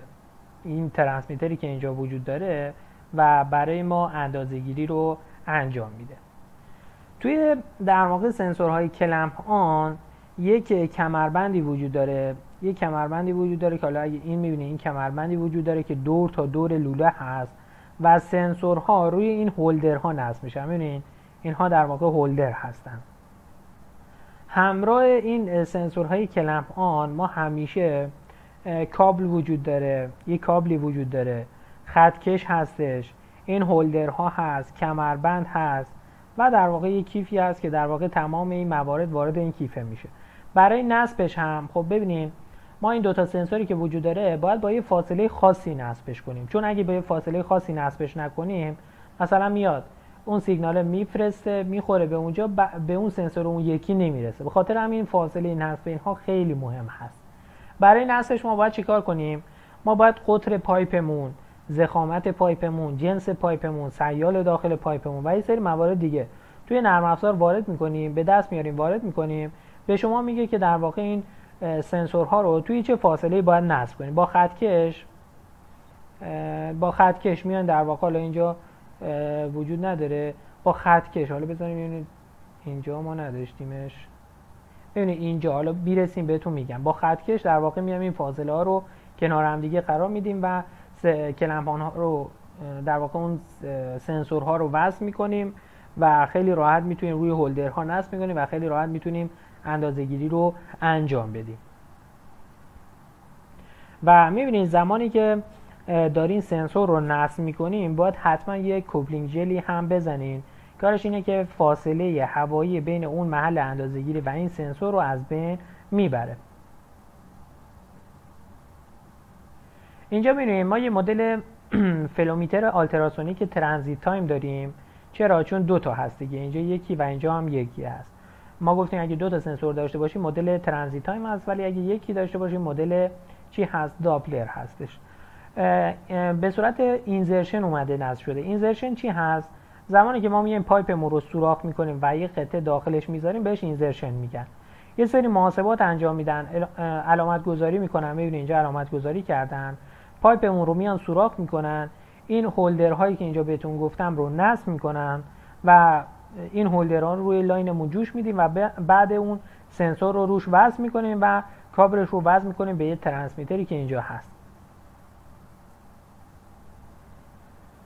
این ترنسمیتری که اینجا وجود داره و برای ما اندازه گیری رو انجام میده. توی در واقع سنسورهای کلمپ آن یک کمربندی وجود داره. یک کمربندی وجود داره که حالا اگه این می‌بینه این کمربندی وجود داره که دور تا دور لوله هست و سنسورها روی این هولدرها نصب میشن. می‌بینین اینها در واقع هولدر هستن. همراه این سنسورهای کلمپ آن ما همیشه کابل وجود داره. یک کابلی وجود داره. خطکش هستش. این هولدرها هست. کمربند هست. و در واقع یک کیفی هست که در واقع تمام این موارد وارد این کیفه میشه. برای نصبش هم خب ببینیم ما این دوتا سنسوری که وجود داره باید با یه فاصله خاصی نصبش کنیم. چون اگه با یه فاصله خاصی نصبش نکنیم مثلا میاد اون سیگنال میفرسته می‌خوره به اونجا به اون سنسور اون یکی نمی‌رسه. به خاطر همین فاصله نصب اینها خیلی مهم هست. برای نصبش ما باید چیکار کنیم؟ ما باید قطر پایپمون ضخامت پایپمون جنس پایپمون سیال داخل پایپمون و یه سری موارد دیگه. توی نرم افزار وارد می‌کنیم به دست میاریم وارد می‌کنیم. به شما میگه که در واقع این سنسورها رو توی چه فاصله باید نصب کنیم؟ با خط‌کش با خطکش میان در واقع حالا اینجا وجود نداره. با خطکش حالا بذاریم اینجا ما نداشتیمش. ببینید اینجا حالا بیرسیم بهتون میگم. با خطکش در واقع میام این فاصله ها رو کنار هم دیگه قرار میدیم و کلمپان ها رو در واقع اون سنسورها رو وصل می‌کنیم و خیلی راحت می‌تونیم روی هولدرها نصب می‌کنیم و خیلی راحت می‌تونیم اندازه گیری رو انجام بدیم. و می‌بینید زمانی که دارین سنسور رو نصب می‌کنیم باید حتما یک coupling gel ی هم بزنین. کارش اینه که فاصله هوایی بین اون محل اندازه گیری و این سنسور رو از بین می‌بره. اینجا می‌بینیم ما یه مدل flow meter ultrasonic transit time داریم. چرا؟ چون دو تا هست دیگه. اینجا یکی و اینجا هم یکی هست. ما گفتیم اگه دو تا سنسور داشته باشیم مدل transit time هست ولی اگه یکی داشته باشیم مدل چی هست؟ Doppler هستش. به صورت insertion اومده نصب شده. insertion چی هست؟ زمانی که ما میایم pipe مون رو سوراخ می‌کنیم و یه قطعه داخلش می‌ذاریم بهش insertion میگن. یه سری محاسبات انجام میدن. علامت گذاری می‌کنن. می‌بینید اینجا علامت گذاری کردن. pipe مون رو میان سوراخ می‌کنن. این holder هایی که اینجا بهتون گفتم رو نصب می‌کنن و این holder ها رو روی line مون جوش میدیم و بعد اون سنسور رو روش وصل می‌کنیم و کابلش رو وصل می‌کنیم به یه transmitter ی که اینجا هست.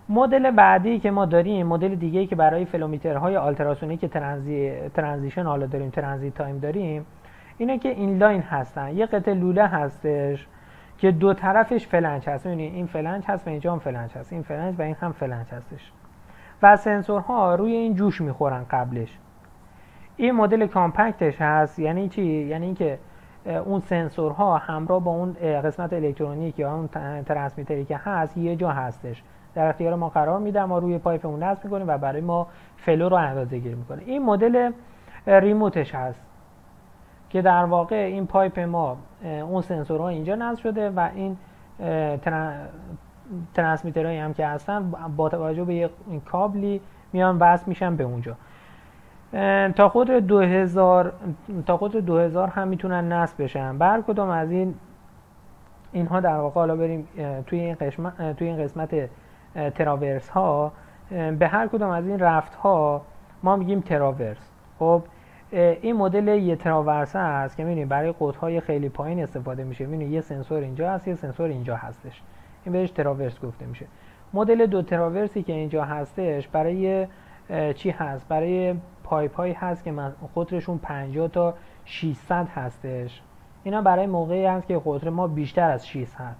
مدل بعدی که ما داریم مدل دیگه که برای flow meter های ultrasonic transi transition حالا داریم transit time داریم اینه که inline هستن. یه قطعه لوله هستش. که دو طرفش فلنج هست. می‌بینید این فلنج هست و اینجا هم فلنج هست. این فلنج و این هم فلنج هستش. و سنسورها روی این جوش می‌خورن قبلش. این مدل compact ش هست. یعنی چی؟ یعنی اینکه اون سنسورها همراه با اون قسمت الکترونیک یا اون transmitter ی که هست یه جا هستش. در اختیار ما قرار میدم ما روی pipe مون نصب می‌کنیم و برای ما flow رو اندازه گیری می‌کنه. این مدل remote ش هست. که در واقع این pipe ما اون سنسورها اینجا نصب شده و این transmitter هایی هم که هستن با توجه به یک کابلی میان وصل میشن به اونجا. تا خود 2000 تا خود 2000 هم می‌تونن نصب بشن. بر کدوم از این اینها در واقع حالا بریم توی این قسمت توی این قسمت تراورس ها به هر کدوم از این رفت ها ما میگیم تراورس. خب این مدل یه تراورس هست که می‌بینید برای قطب‌های خیلی پایین استفاده میشه. می‌بینید یه سنسور اینجا هست یه سنسور اینجا هستش. این بهش traverse گفته میشه. مدل دو traverse ی که اینجا هستش برای چی هست؟ برای pipe هایی هست که قطرشون 50 تا 600 هستش. اینا برای موقعی هست که قطر ما بیشتر از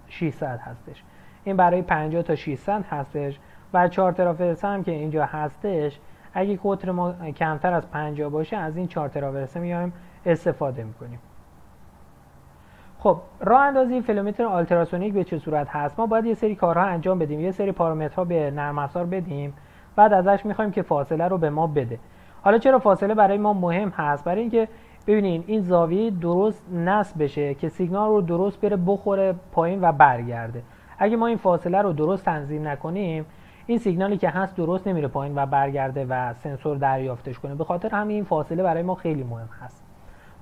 600 هستش. این برای 50 تا 600 هستش و 4 traverse هم که اینجا هستش اگه قطر ما کمتر از 50 باشه از این 4 traverse ه میایم استفاده می‌کنیم. خب راه اندازی فیلومتر آلتراسونیک به چه صورت هست؟ ما باید یه سری کارها انجام بدیم یه سری پارامترها به نرم افزار بدیم بعد ازش می‌خوایم که فاصله رو به ما بده. حالا چرا فاصله برای ما مهم هست؟ برای اینکه ببینین این زاویه درست نصب بشه که سیگنال رو درست بره بخوره پایین و برگرده. اگه ما این فاصله رو درست تنظیم نکنیم این سیگنالی که هست درست نمیره پایین و برگرده و سنسور دریافتش کنه. به خاطر همین این فاصله برای ما خیلی مهم هست.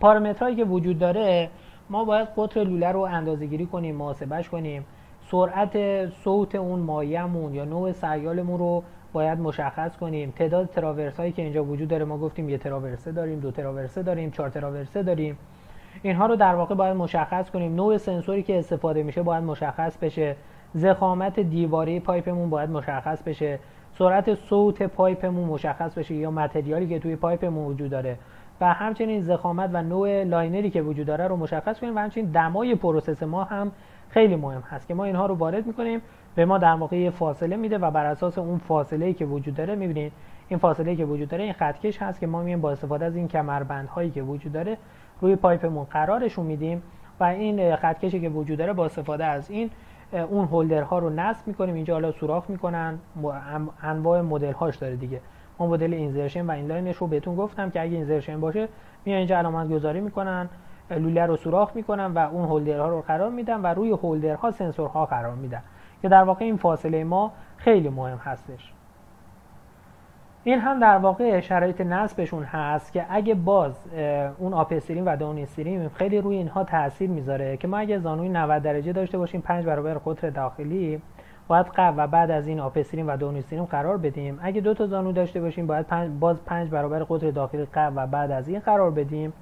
پارامترهایی که وجود داره ما باید قطر لوله رو اندازه گیری کنیم محاسبش کنیم. سرعت صوت اون مایمون یا نوع سیالمون رو باید مشخص کنیم. تعداد تراورس هایی که اینجا وجود داره ما گفتیم یه تراورسه داریم دو تراورسه داریم چهار تراورسه داریم. اینها رو در واقع باید مشخص کنیم. نوع سنسوری که استفاده میشه باید مشخص بشه. زخامت دیواره پایپمون باید مشخص بشه. سرعت صوت پایپمون مشخص بشه یا متریالی که توی پایپمون وجود داره. و همچنین ضخامت و نوع liner ی که وجود داره رو مشخص کنیم و همچنین دمای process ما هم خیلی مهم هست که ما اینها رو وارد می‌کنیم. به ما در واقع فاصله میده و بر اساس اون فاصله که وجود داره می‌بینید. این فاصله که وجود داره این خطکش هست که ما میایم با استفاده از این کمربندهایی که وجود داره روی pipe مون قرارشون میدیم. و این خطکشی که وجود داره با استفاده از این اون holder ها رو نصب می‌کنیم اینجا حالا سوراخ می‌کنن. انواع مدل هاش داره دیگه. ما مدل insertion و inline ش رو بهتون گفتم که اگه insertion باشه میان اینجا علامت گذاری می‌کنن لوله رو سوراخ می‌کنن و اون holder ها رو قرار میدن و روی holder ها سنسورها قرار میدن. که در واقع این فاصله ما خیلی مهم هستش. این هم در واقع شرایط نصبشون هست که اگه باز اون up و downstream خیلی روی اینها تاثیر می‌ذاره که ما اگه زانوی 90 درجه داشته باشیم 5 برابر قطر داخلی باید قبل و بعد از این up و downstream قرار بدیم. اگه دو تا زانو داشته باشیم باید باز 5 برابر قطر داخلی قبل و بعد از این قرار بدیم.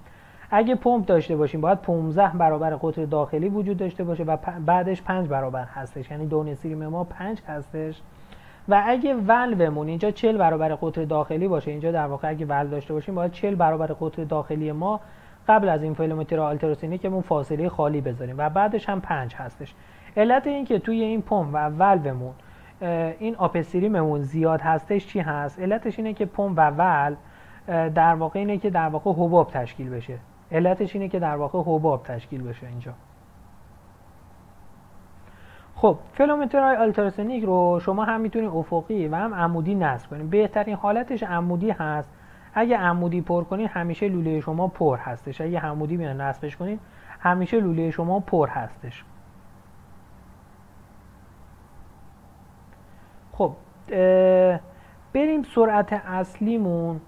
اگه پمپ داشته باشیم باید 15 برابر قطر داخلی وجود داشته باشه و بعدش 5 برابر هستش. یعنی downstream ما 5 هستش. و اگه ولومون اینجا 40 برابر قطر داخلی باشه. اینجا در واقع اگه ول داشته باشیم باید 40 برابر قطر داخلی ما قبل از این flow meter ultrasonic مون فاصله خالی بذاریم و بعدش هم 5 هستش. علت این که توی این پمپ و ولومون این upstream مون زیاد هستش چی هست؟ علتش اینه که پمپ و ول در واقع اینه که در واقع حباب تشکیل بشه. علتش اینه که در واقع حباب تشکیل بشه اینجا. خب flow meter های ultrasonic رو شما هم می‌تونید افقی و هم عمودی نصب کنید بهترین حالتش عمودی هست. اگه عمودی پر کنید همیشه لوله شما پر هستش. اگه عمودی بیان نصبش کنید همیشه لوله شما پر هستش. خب بریم سرعت اصلیمون.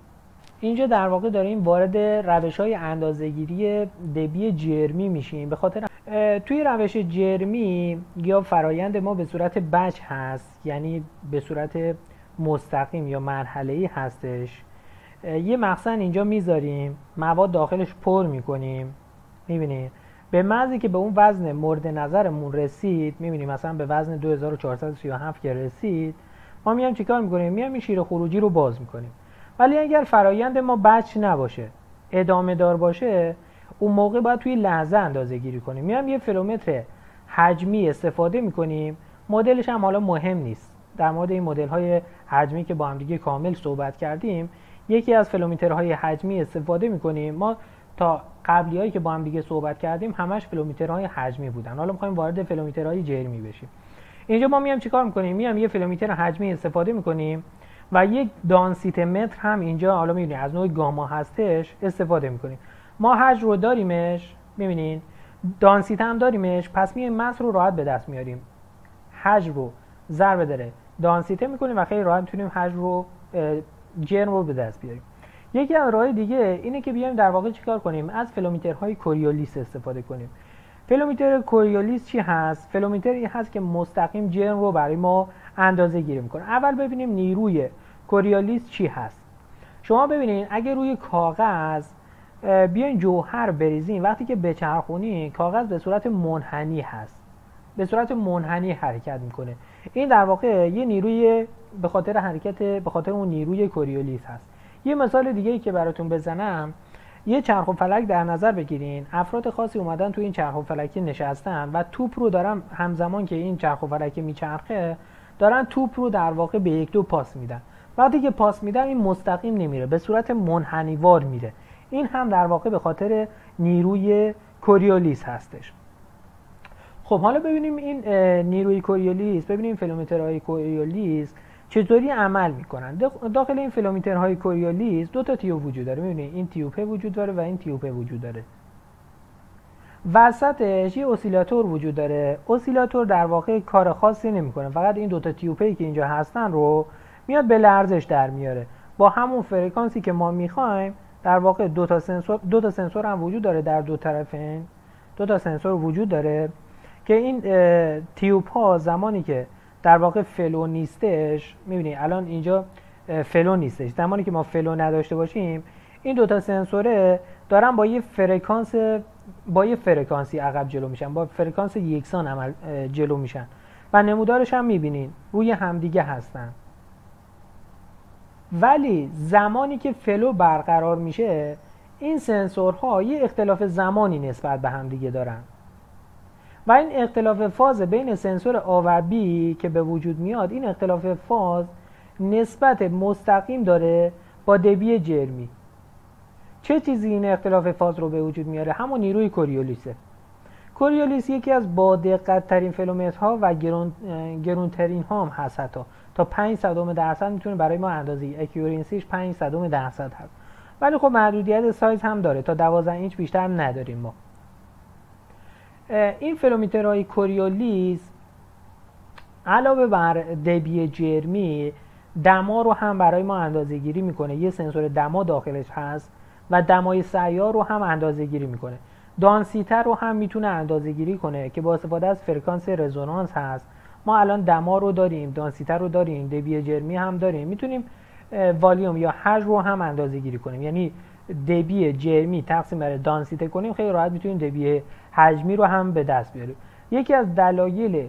اینجا در واقع داریم وارد روش های اندازهگیری دبی جرمی میشیم. به خاطر توی روش جرمی یا فرایند ما به صورت بچ هست یعنی به صورت مستقیم یا مرحله ای هستش یه مخزن اینجا می‌ذاریم مواد داخلش پر می‌کنیم. می‌بینید به مزی که به اون وزن مورد نظرمون رسید می‌بینیم مثلا به وزن 2437 که رسید ما میام چیکار می‌کنیم؟ میام این شیر خروجی رو باز می‌کنیم. ولی اگر فرایند ما بچ نباشه ادامه دار باشه اون موقع باید توی لحظه اندازه گیری کنیم. میام یه فیلومتر حجمی استفاده می‌کنیم. مدلش هم حالا مهم نیست. در مورد این مدل های حجمی که با هم دیگه کامل صحبت کردیم یکی از flow meter های حجمی استفاده می‌کنیم. ما تا قبلی هایی که با هم دیگه صحبت کردیم همش flow meter های حجمی بودن. حالا می‌خوایم وارد flow meter های جرمی بشیم. اینجا ما میام چیکار می‌کنیم؟ میام یه flow meter حجمی استفاده می‌کنیم و یک density meter هم اینجا حالا می‌بینید از نوع گاما هستش استفاده می‌کنیم. ما حجم رو داریمش می‌بینین؟ density هم داریمش پس میایم جرم رو راحت به دست میاریم. حجم رو ضرب در دانسیته می‌کنیم و خیلی راحت می‌تونیم حجم رو جرم رو به دست بیاریم. یکی از راه دیگه اینه که بیایم در واقع چیکار کنیم؟ از flow meter های کوریولیس استفاده کنیم. flow meter کوریولیس چی هست؟ flow meter ی هست که مستقیم جرم رو برای ما اندازه گیری می‌کنه. اول ببینیم نیروی کوریولیس چی هست. شما ببینید اگه روی کاغذ بیاین جوهر بریزین وقتی که بچرخونی کاغذ به صورت منحنی هست. به صورت منحنی حرکت می‌کنه. این در واقع یه نیروی به خاطر حرکت به خاطر اون نیروی کوریولیس هست. یه مثال دیگه ای که براتون بزنم. یه چرخ و فلک در نظر بگیرین. افراد خاصی اومدن تو این چرخ و فلکی نشستن و توپ رو دارن همزمان که این چرخ و فلکی میچرخه دارن توپ رو در واقع به یک دو پاس میدن. وقتی که پاس میدن این مستقیم نمیره. به صورت منحنیوار میره. این هم در واقع به خاطر نیروی کوریولیس هستش. خب حالا ببینیم این نیروی کوریولیس ببینیم فیلومترهای کوریولیس چطوری عمل می‌کنن. داخل این فیلومترهای کوریولیس دو تا تیوب وجود داره. می‌بینید این تیوپه وجود داره و این تیوپه وجود داره. وسطش یه اسیلاتور وجود داره. اسیلاتور در واقع کار خاصی نمی‌کنه. فقط این دوتا تیوپه که اینجا هستن رو میاد به لرزش در میاره. با همون فرکانسی که ما می‌خوایم در واقع دو تا سنسور دو تا سنسور هم وجود داره در دو طرفین. دو تا سنسور وجود داره که این tube ها زمانی که در واقع flow نیستش می‌بینید الان اینجا flow نیستش. زمانی که ما flow نداشته باشیم این دوتا سنسوره دارن با یه فرکانس با یه فرکانسی عقب جلو میشن با فرکانس یکسان عقب جلو میشن. و نمودارش هم می‌بینین روی همدیگه هستن. ولی زمانی که فلو برقرار میشه این سنسورها یه اختلاف زمانی نسبت به همدیگه دارن. و این اختلاف فاز بین سنسور A و B که به وجود میاد این اختلاف فاز نسبت مستقیم داره با دبی جرمی. چه چیزی این اختلاف فاز رو به وجود میاره؟ همون نیروی کوریولیسه کوریولیس یکی از با دقت ترین ها و گرون، گرونترین ها هم هست حتی. تا 5 صدم درصد می‌تونه برای ما اندازه accuracy ش 5 صدم درصد هست. ولی خب محدودیت سایز هم داره. تا 12 اینچ بیشتر نداریم ما. این فلومیترهای کوریولیس علاوه بر دبی جرمی دما رو هم برای ما اندازه گیری می‌کنه. یه سنسور دما داخلش هست و دمای سیال رو هم اندازه گیری می‌کنه. دانسیته رو هم می‌تونه اندازه گیری کنه که با استفاده از فرکانس رزونانس هست. ما الان دما رو داریم دانسیته رو داریم دبی جرمی هم داریم. می‌تونیم والیوم یا حجم رو هم اندازه گیری کنیم. یعنی دبی جرمی تقسیم بر دانسیته کنیم خیلی راحت می‌تونیم دبی حجمی رو هم به دست بیاریم. یکی از دلایل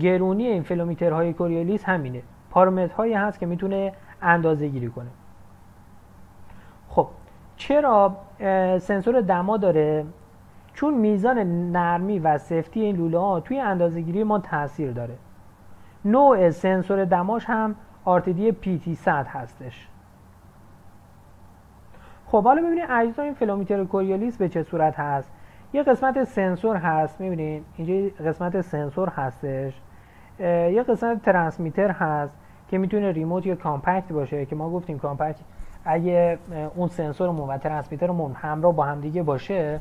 گرونی این فلومیترهای کوریولیس همینه. پارامترهایی هست که می‌تونه اندازه گیری کنه. خب چرا سنسور دما داره؟ چون میزان نرمی و سفتی این لوله ها توی اندازه گیری ما تاثیر داره. نوع سنسور دماش هم RTD PT100 هستش. خب حالا ببینید اجزای این فلومیتر کوریولیس به چه صورت هست؟ یه قسمت سنسور هست می‌بینید اینجا قسمت سنسور هستش. یه قسمت transmitter هست که می‌تونه remote یا compact باشه که ما گفتیم compact اگه اون سنسورمون و transmitter مون همراه با همدیگه باشه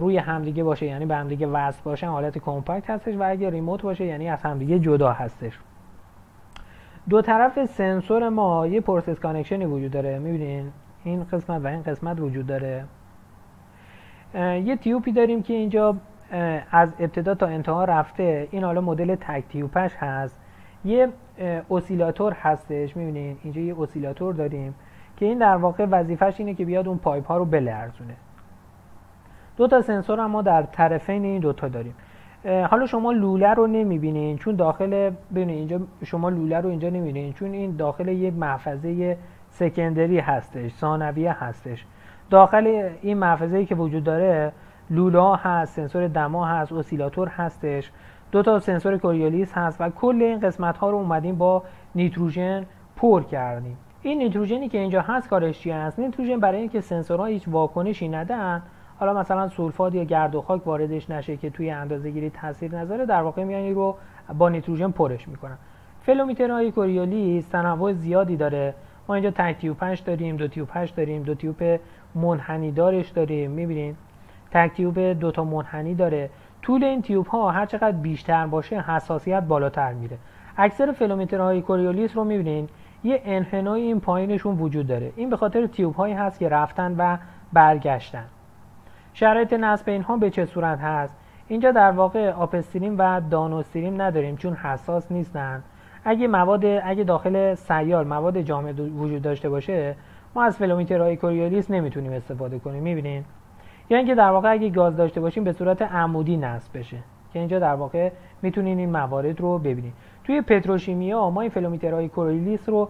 روی همدیگه باشه یعنی به همدیگه وصل باشه حالت compact هستش و اگه remote باشه یعنی از همدیگه جدا هستش. دو طرف سنسور ما یه process connection ی وجود داره می‌بینین؟ این قسمت و این قسمت وجود داره. یه tube ی داریم که اینجا از ابتدا تا انتها رفته. این حالا مدل تک tube ش هست. یه oscillator هستش می‌بینین؟ اینجا یه oscillator داریم که این در واقع وظیفش اینه که بیاد اون pipe ها رو بلرزونه. دو تا سنسور هم ما در طرفین این دوتا داریم. حالا شما لوله رو نمی‌بینین چون داخل ببینید اینجا شما لوله رو اینجا نمی‌بینین چون این داخل یه محفظه secondary هستش ثانویه هستش. داخل این محفظه که وجود داره لوله هست سنسور دما هست oscillator هستش دو تا سنسور کوریولیس هست و کل این قسمت ها رو اومدیم با نیتروژن پر کردیم این نیتروژنی که اینجا هست کارش چی هست؟ نیتروژن برای اینکه سنسورها هیچ واکنشی ندن حالا مثلا سولفات یا گرد و خاک واردش نشه که توی اندازه گیری تاثیر نذاره در واقع میان رو با نیتروژن پرش می‌کنن. فلومیترهای کوریولیس تنوع زیادی داره. ما اینجا تک tube 5 داریم دو tube 8 داریم دو tube منحنی دارش داریم می‌بینین؟ تک تیوب دو تا منحنی داره. طول این تیوب ها هر چقدر بیشتر باشه حساسیت بالاتر میره. اکثر فلومترهای کوریولیس رو می‌بینین یه انحنای این پایینشون وجود داره. این به خاطر تیوب هایی هست که رفتن و برگشتن. شرایط نصب اینها به چه صورت هست؟ اینجا در واقع آپستریم و دانوستریم نداریم چون حساس نیستن. اگه مواد اگه داخل سیال مواد جامد وجود داشته باشه ما از فلومیترهای کوریولیس نمی‌تونیم استفاده کنیم می‌بینین؟ یا اینکه در واقع اگه گاز داشته باشیم به صورت عمودی نصب بشه که اینجا در واقع می‌تونین این موارد رو ببینید توی پتروشیمیا ما این فلومیترهای کوریولیس رو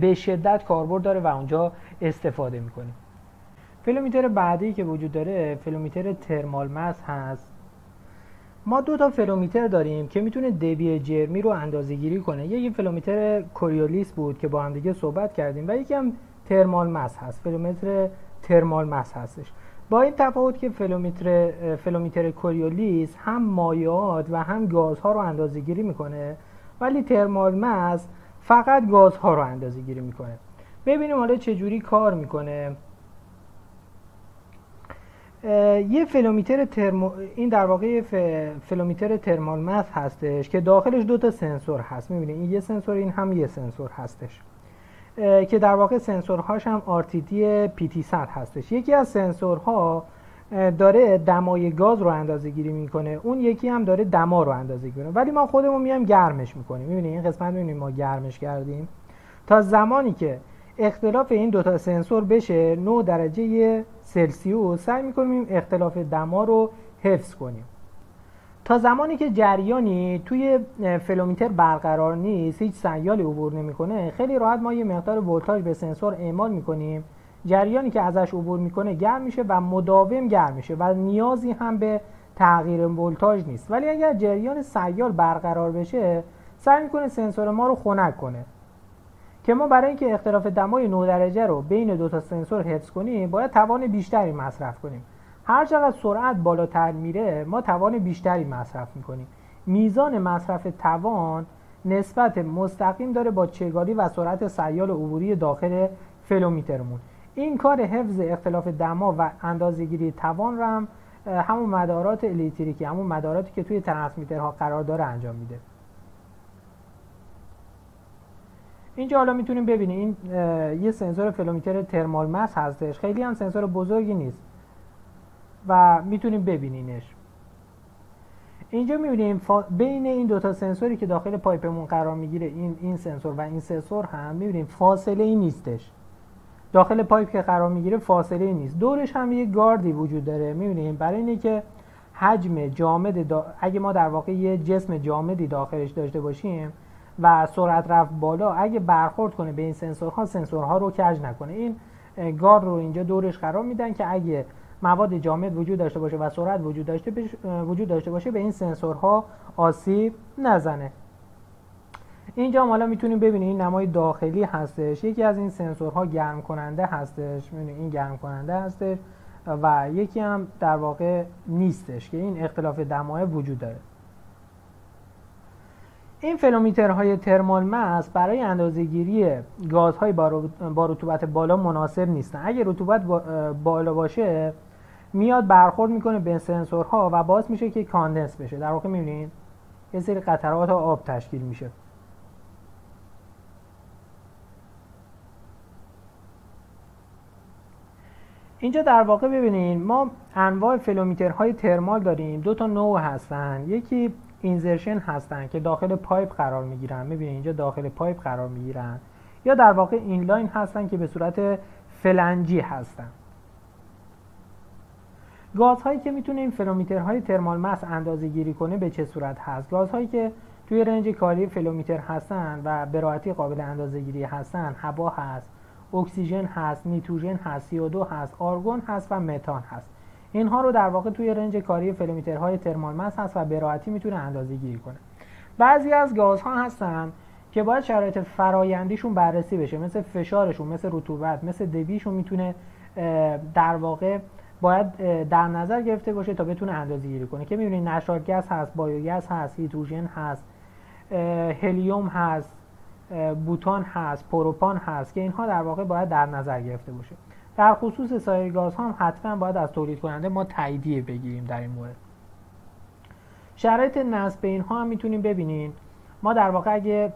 به شدت کاربرد داره و اونجا استفاده می‌کنیم. فلومیتر بعدی که وجود داره فلومیتر thermal mass هست. ما دو تا فلومیتر داریم که می‌تونه دبی جرمی رو اندازه گیری کنه یکی فلومیتر کوریولیس بود که با هم دیگه صحبت کردیم و یکی هم thermal mass هست. فلومیتر thermal mass هستش. با این تفاوت که فلومیتر فلومیتر کوریولیس هم مایعات و هم گازها رو اندازه گیری می‌کنه ولی thermal mass فقط گازها رو اندازه گیری می‌کنه. ببینیم حالا چجوری کار می‌کنه. یه فلومیتر thermo این در واقع فلومیتر thermal mass هستش که داخلش دو تا سنسور هست. می‌بینید این یه سنسور این هم یه سنسور هستش. که در واقع سنسورهاش هم RTD PT100 هستش. یکی از سنسورها داره دمای گاز رو اندازه گیری می‌کنه. اون یکی هم داره دما رو اندازه گیری ولی ما خودمون میایم گرمش می‌کنیم. می‌بینید این قسمت می‌بینید ما گرمش کردیم. تا زمانی که اختلاف این دوتا سنسور بشه 9 درجه سلسیوس سعی می‌کنیم اختلاف دما رو حفظ کنیم. تا زمانی که جریانی توی فلومیتر برقرار نیست هیچ سیالی عبور نمی‌کنه خیلی راحت ما یه مقدار ولتاژ به سنسور اعمال می‌کنیم. جریانی که ازش عبور می‌کنه گرم میشه و مداوم گرم میشه و نیازی هم به تغییر ولتاژ نیست. ولی اگر جریان سیال برقرار بشه سعی می‌کنه سنسور ما رو خنک کنه. که ما برای اینکه اختلاف دمای 9 درجه رو بین دو تا سنسور حفظ کنیم باید توان بیشتری مصرف کنیم. هر چقدر سرعت بالاتر میره ما توان بیشتری مصرف می‌کنیم. میزان مصرف توان نسبت مستقیم داره با چگالی و سرعت سیال عبوری داخل فلومیترمون این کار حفظ اختلاف دما و اندازهگیری توان رو هم همون مدارات الکتریکی همون مداراتی که توی transmitter ها قرار داره انجام میده. اینجا حالا می‌تونیم ببینیم این یه سنسور فلومیتر thermal mass هستش. خیلی هم سنسور بزرگی نیست و می‌تونیم ببینینش. اینجا می‌بینیم بین این دوتا سنسوری که داخل pipe مون قرار می‌گیره این این سنسور و این سنسور هم می‌بینیم فاصله ای نیستش. داخل pipe که قرار می‌گیره فاصله ای نیست. دورش هم یه گاردی وجود داره. می‌بینیم برای اینه که جسم جامد اگه ما در واقع یه جسم جامدی داخلش داشته باشیم و سرعت رفت بالا اگه برخورد کنه به این سنسورها سنسورها رو کج نکنه. این گارد رو اینجا دورش قرار میدن که اگه مواد جامد وجود داشته باشه و سرعت وجود داشته وجود داشته باشه به این سنسورها آسیب نزنه. اینجا حالا می‌تونیم ببینیم این نمای داخلی هستش. یکی از این سنسورها گرم کننده هستش این گرم کننده هستش و یکی هم در واقع نیستش که این اختلاف دمای وجود داره. این flow meter های thermal mass برای اندازهگیری گازهای با رطوبت بالا مناسب نیستن. اگه رطوبت بالا باشه میاد برخورد می‌کنه به سنسورها و باعث میشه که condense بشه. در واقع می‌بینید؟ یه سری قطرات آب تشکیل میشه. اینجا در واقع ببینید ما انواع flow meter های thermal داریم. دو تا نوع هستن. یکی insertion هستن که داخل pipe قرار می‌گیرن. می‌بینید اینجا داخل pipe قرار می‌گیرن. یا در واقع inline هستن که به صورت فلنجی هستن. گازهایی که می‌تونه این flow meter های thermal mass اندازه گیری کنه به چه صورت هست؟ گازهایی که توی range کاری flow meter هستن و به راحتی قابل اندازه گیری هستن هوا هست اکسیژن هست نیتروژن هست CO2 هست آرگون هست و متان هست. اینها رو در واقع توی range کاری flow meter های thermal mass هست و به راحتی می‌تونه اندازه گیری کنه. بعضی از گازها هستن که باید شرایط فرایندیشون بررسی بشه. مثل فشارشون مثل رطوبت مثل دبیشون می‌تونه در واقع باید در نظر گرفته باشه تا بتونه اندازه گیری کنه. که می‌بینید نشاد گاز هست بایوگاز هست هیدروژن هست هلیوم هست بوتان هست پروپان هست که اینها در واقع باید در نظر گرفته باشه. در خصوص سایر گازها هم حتما باید از تولید کننده ما تاییدیه بگیریم در این مورد. شرایط نصب اینها هم می‌تونیم ببینیم ما در واقع اگه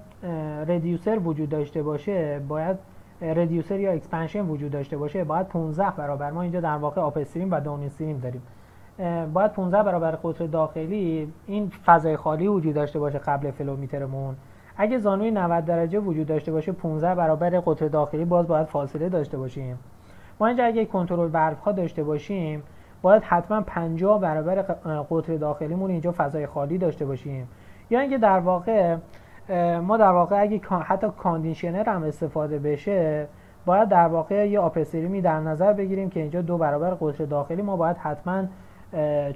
reducer وجود داشته باشه باید reducer یا expansion وجود داشته باشه باید 15 برابر. ما اینجا در واقع up و down داریم. باید 15 برابر قطر داخلی این فضای خالی وجود داشته باشه قبل flow meter مون. اگه زانوی 90 درجه وجود داشته باشه 15 برابر قطر داخلی باز باید فاصله داشته باشیم. ما اینجا اگه control valve ها داشته باشیم باید حتما 50 برابر قطر داخلیمون اینجا فضای خالی داشته باشیم. یا اینکه در واقع ما در واقع اگه حتی conditioner هم استفاده بشه باید در واقع یه upstream ی در نظر بگیریم که اینجا دو برابر قطر داخلی ما باید حتما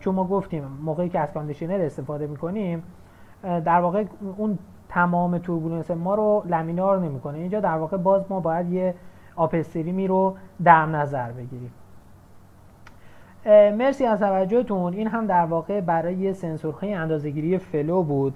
چون ما گفتیم موقعی که از conditioner استفاده می‌کنیم در واقع اون تمام turbulence ما رو laminar نمی‌کنه. اینجا در واقع باز ما باید یه آپستریمی رو در نظر بگیریم. مرسی از توجهتون. این هم در واقع برای سنسورهای اندازهگیری فلو بود.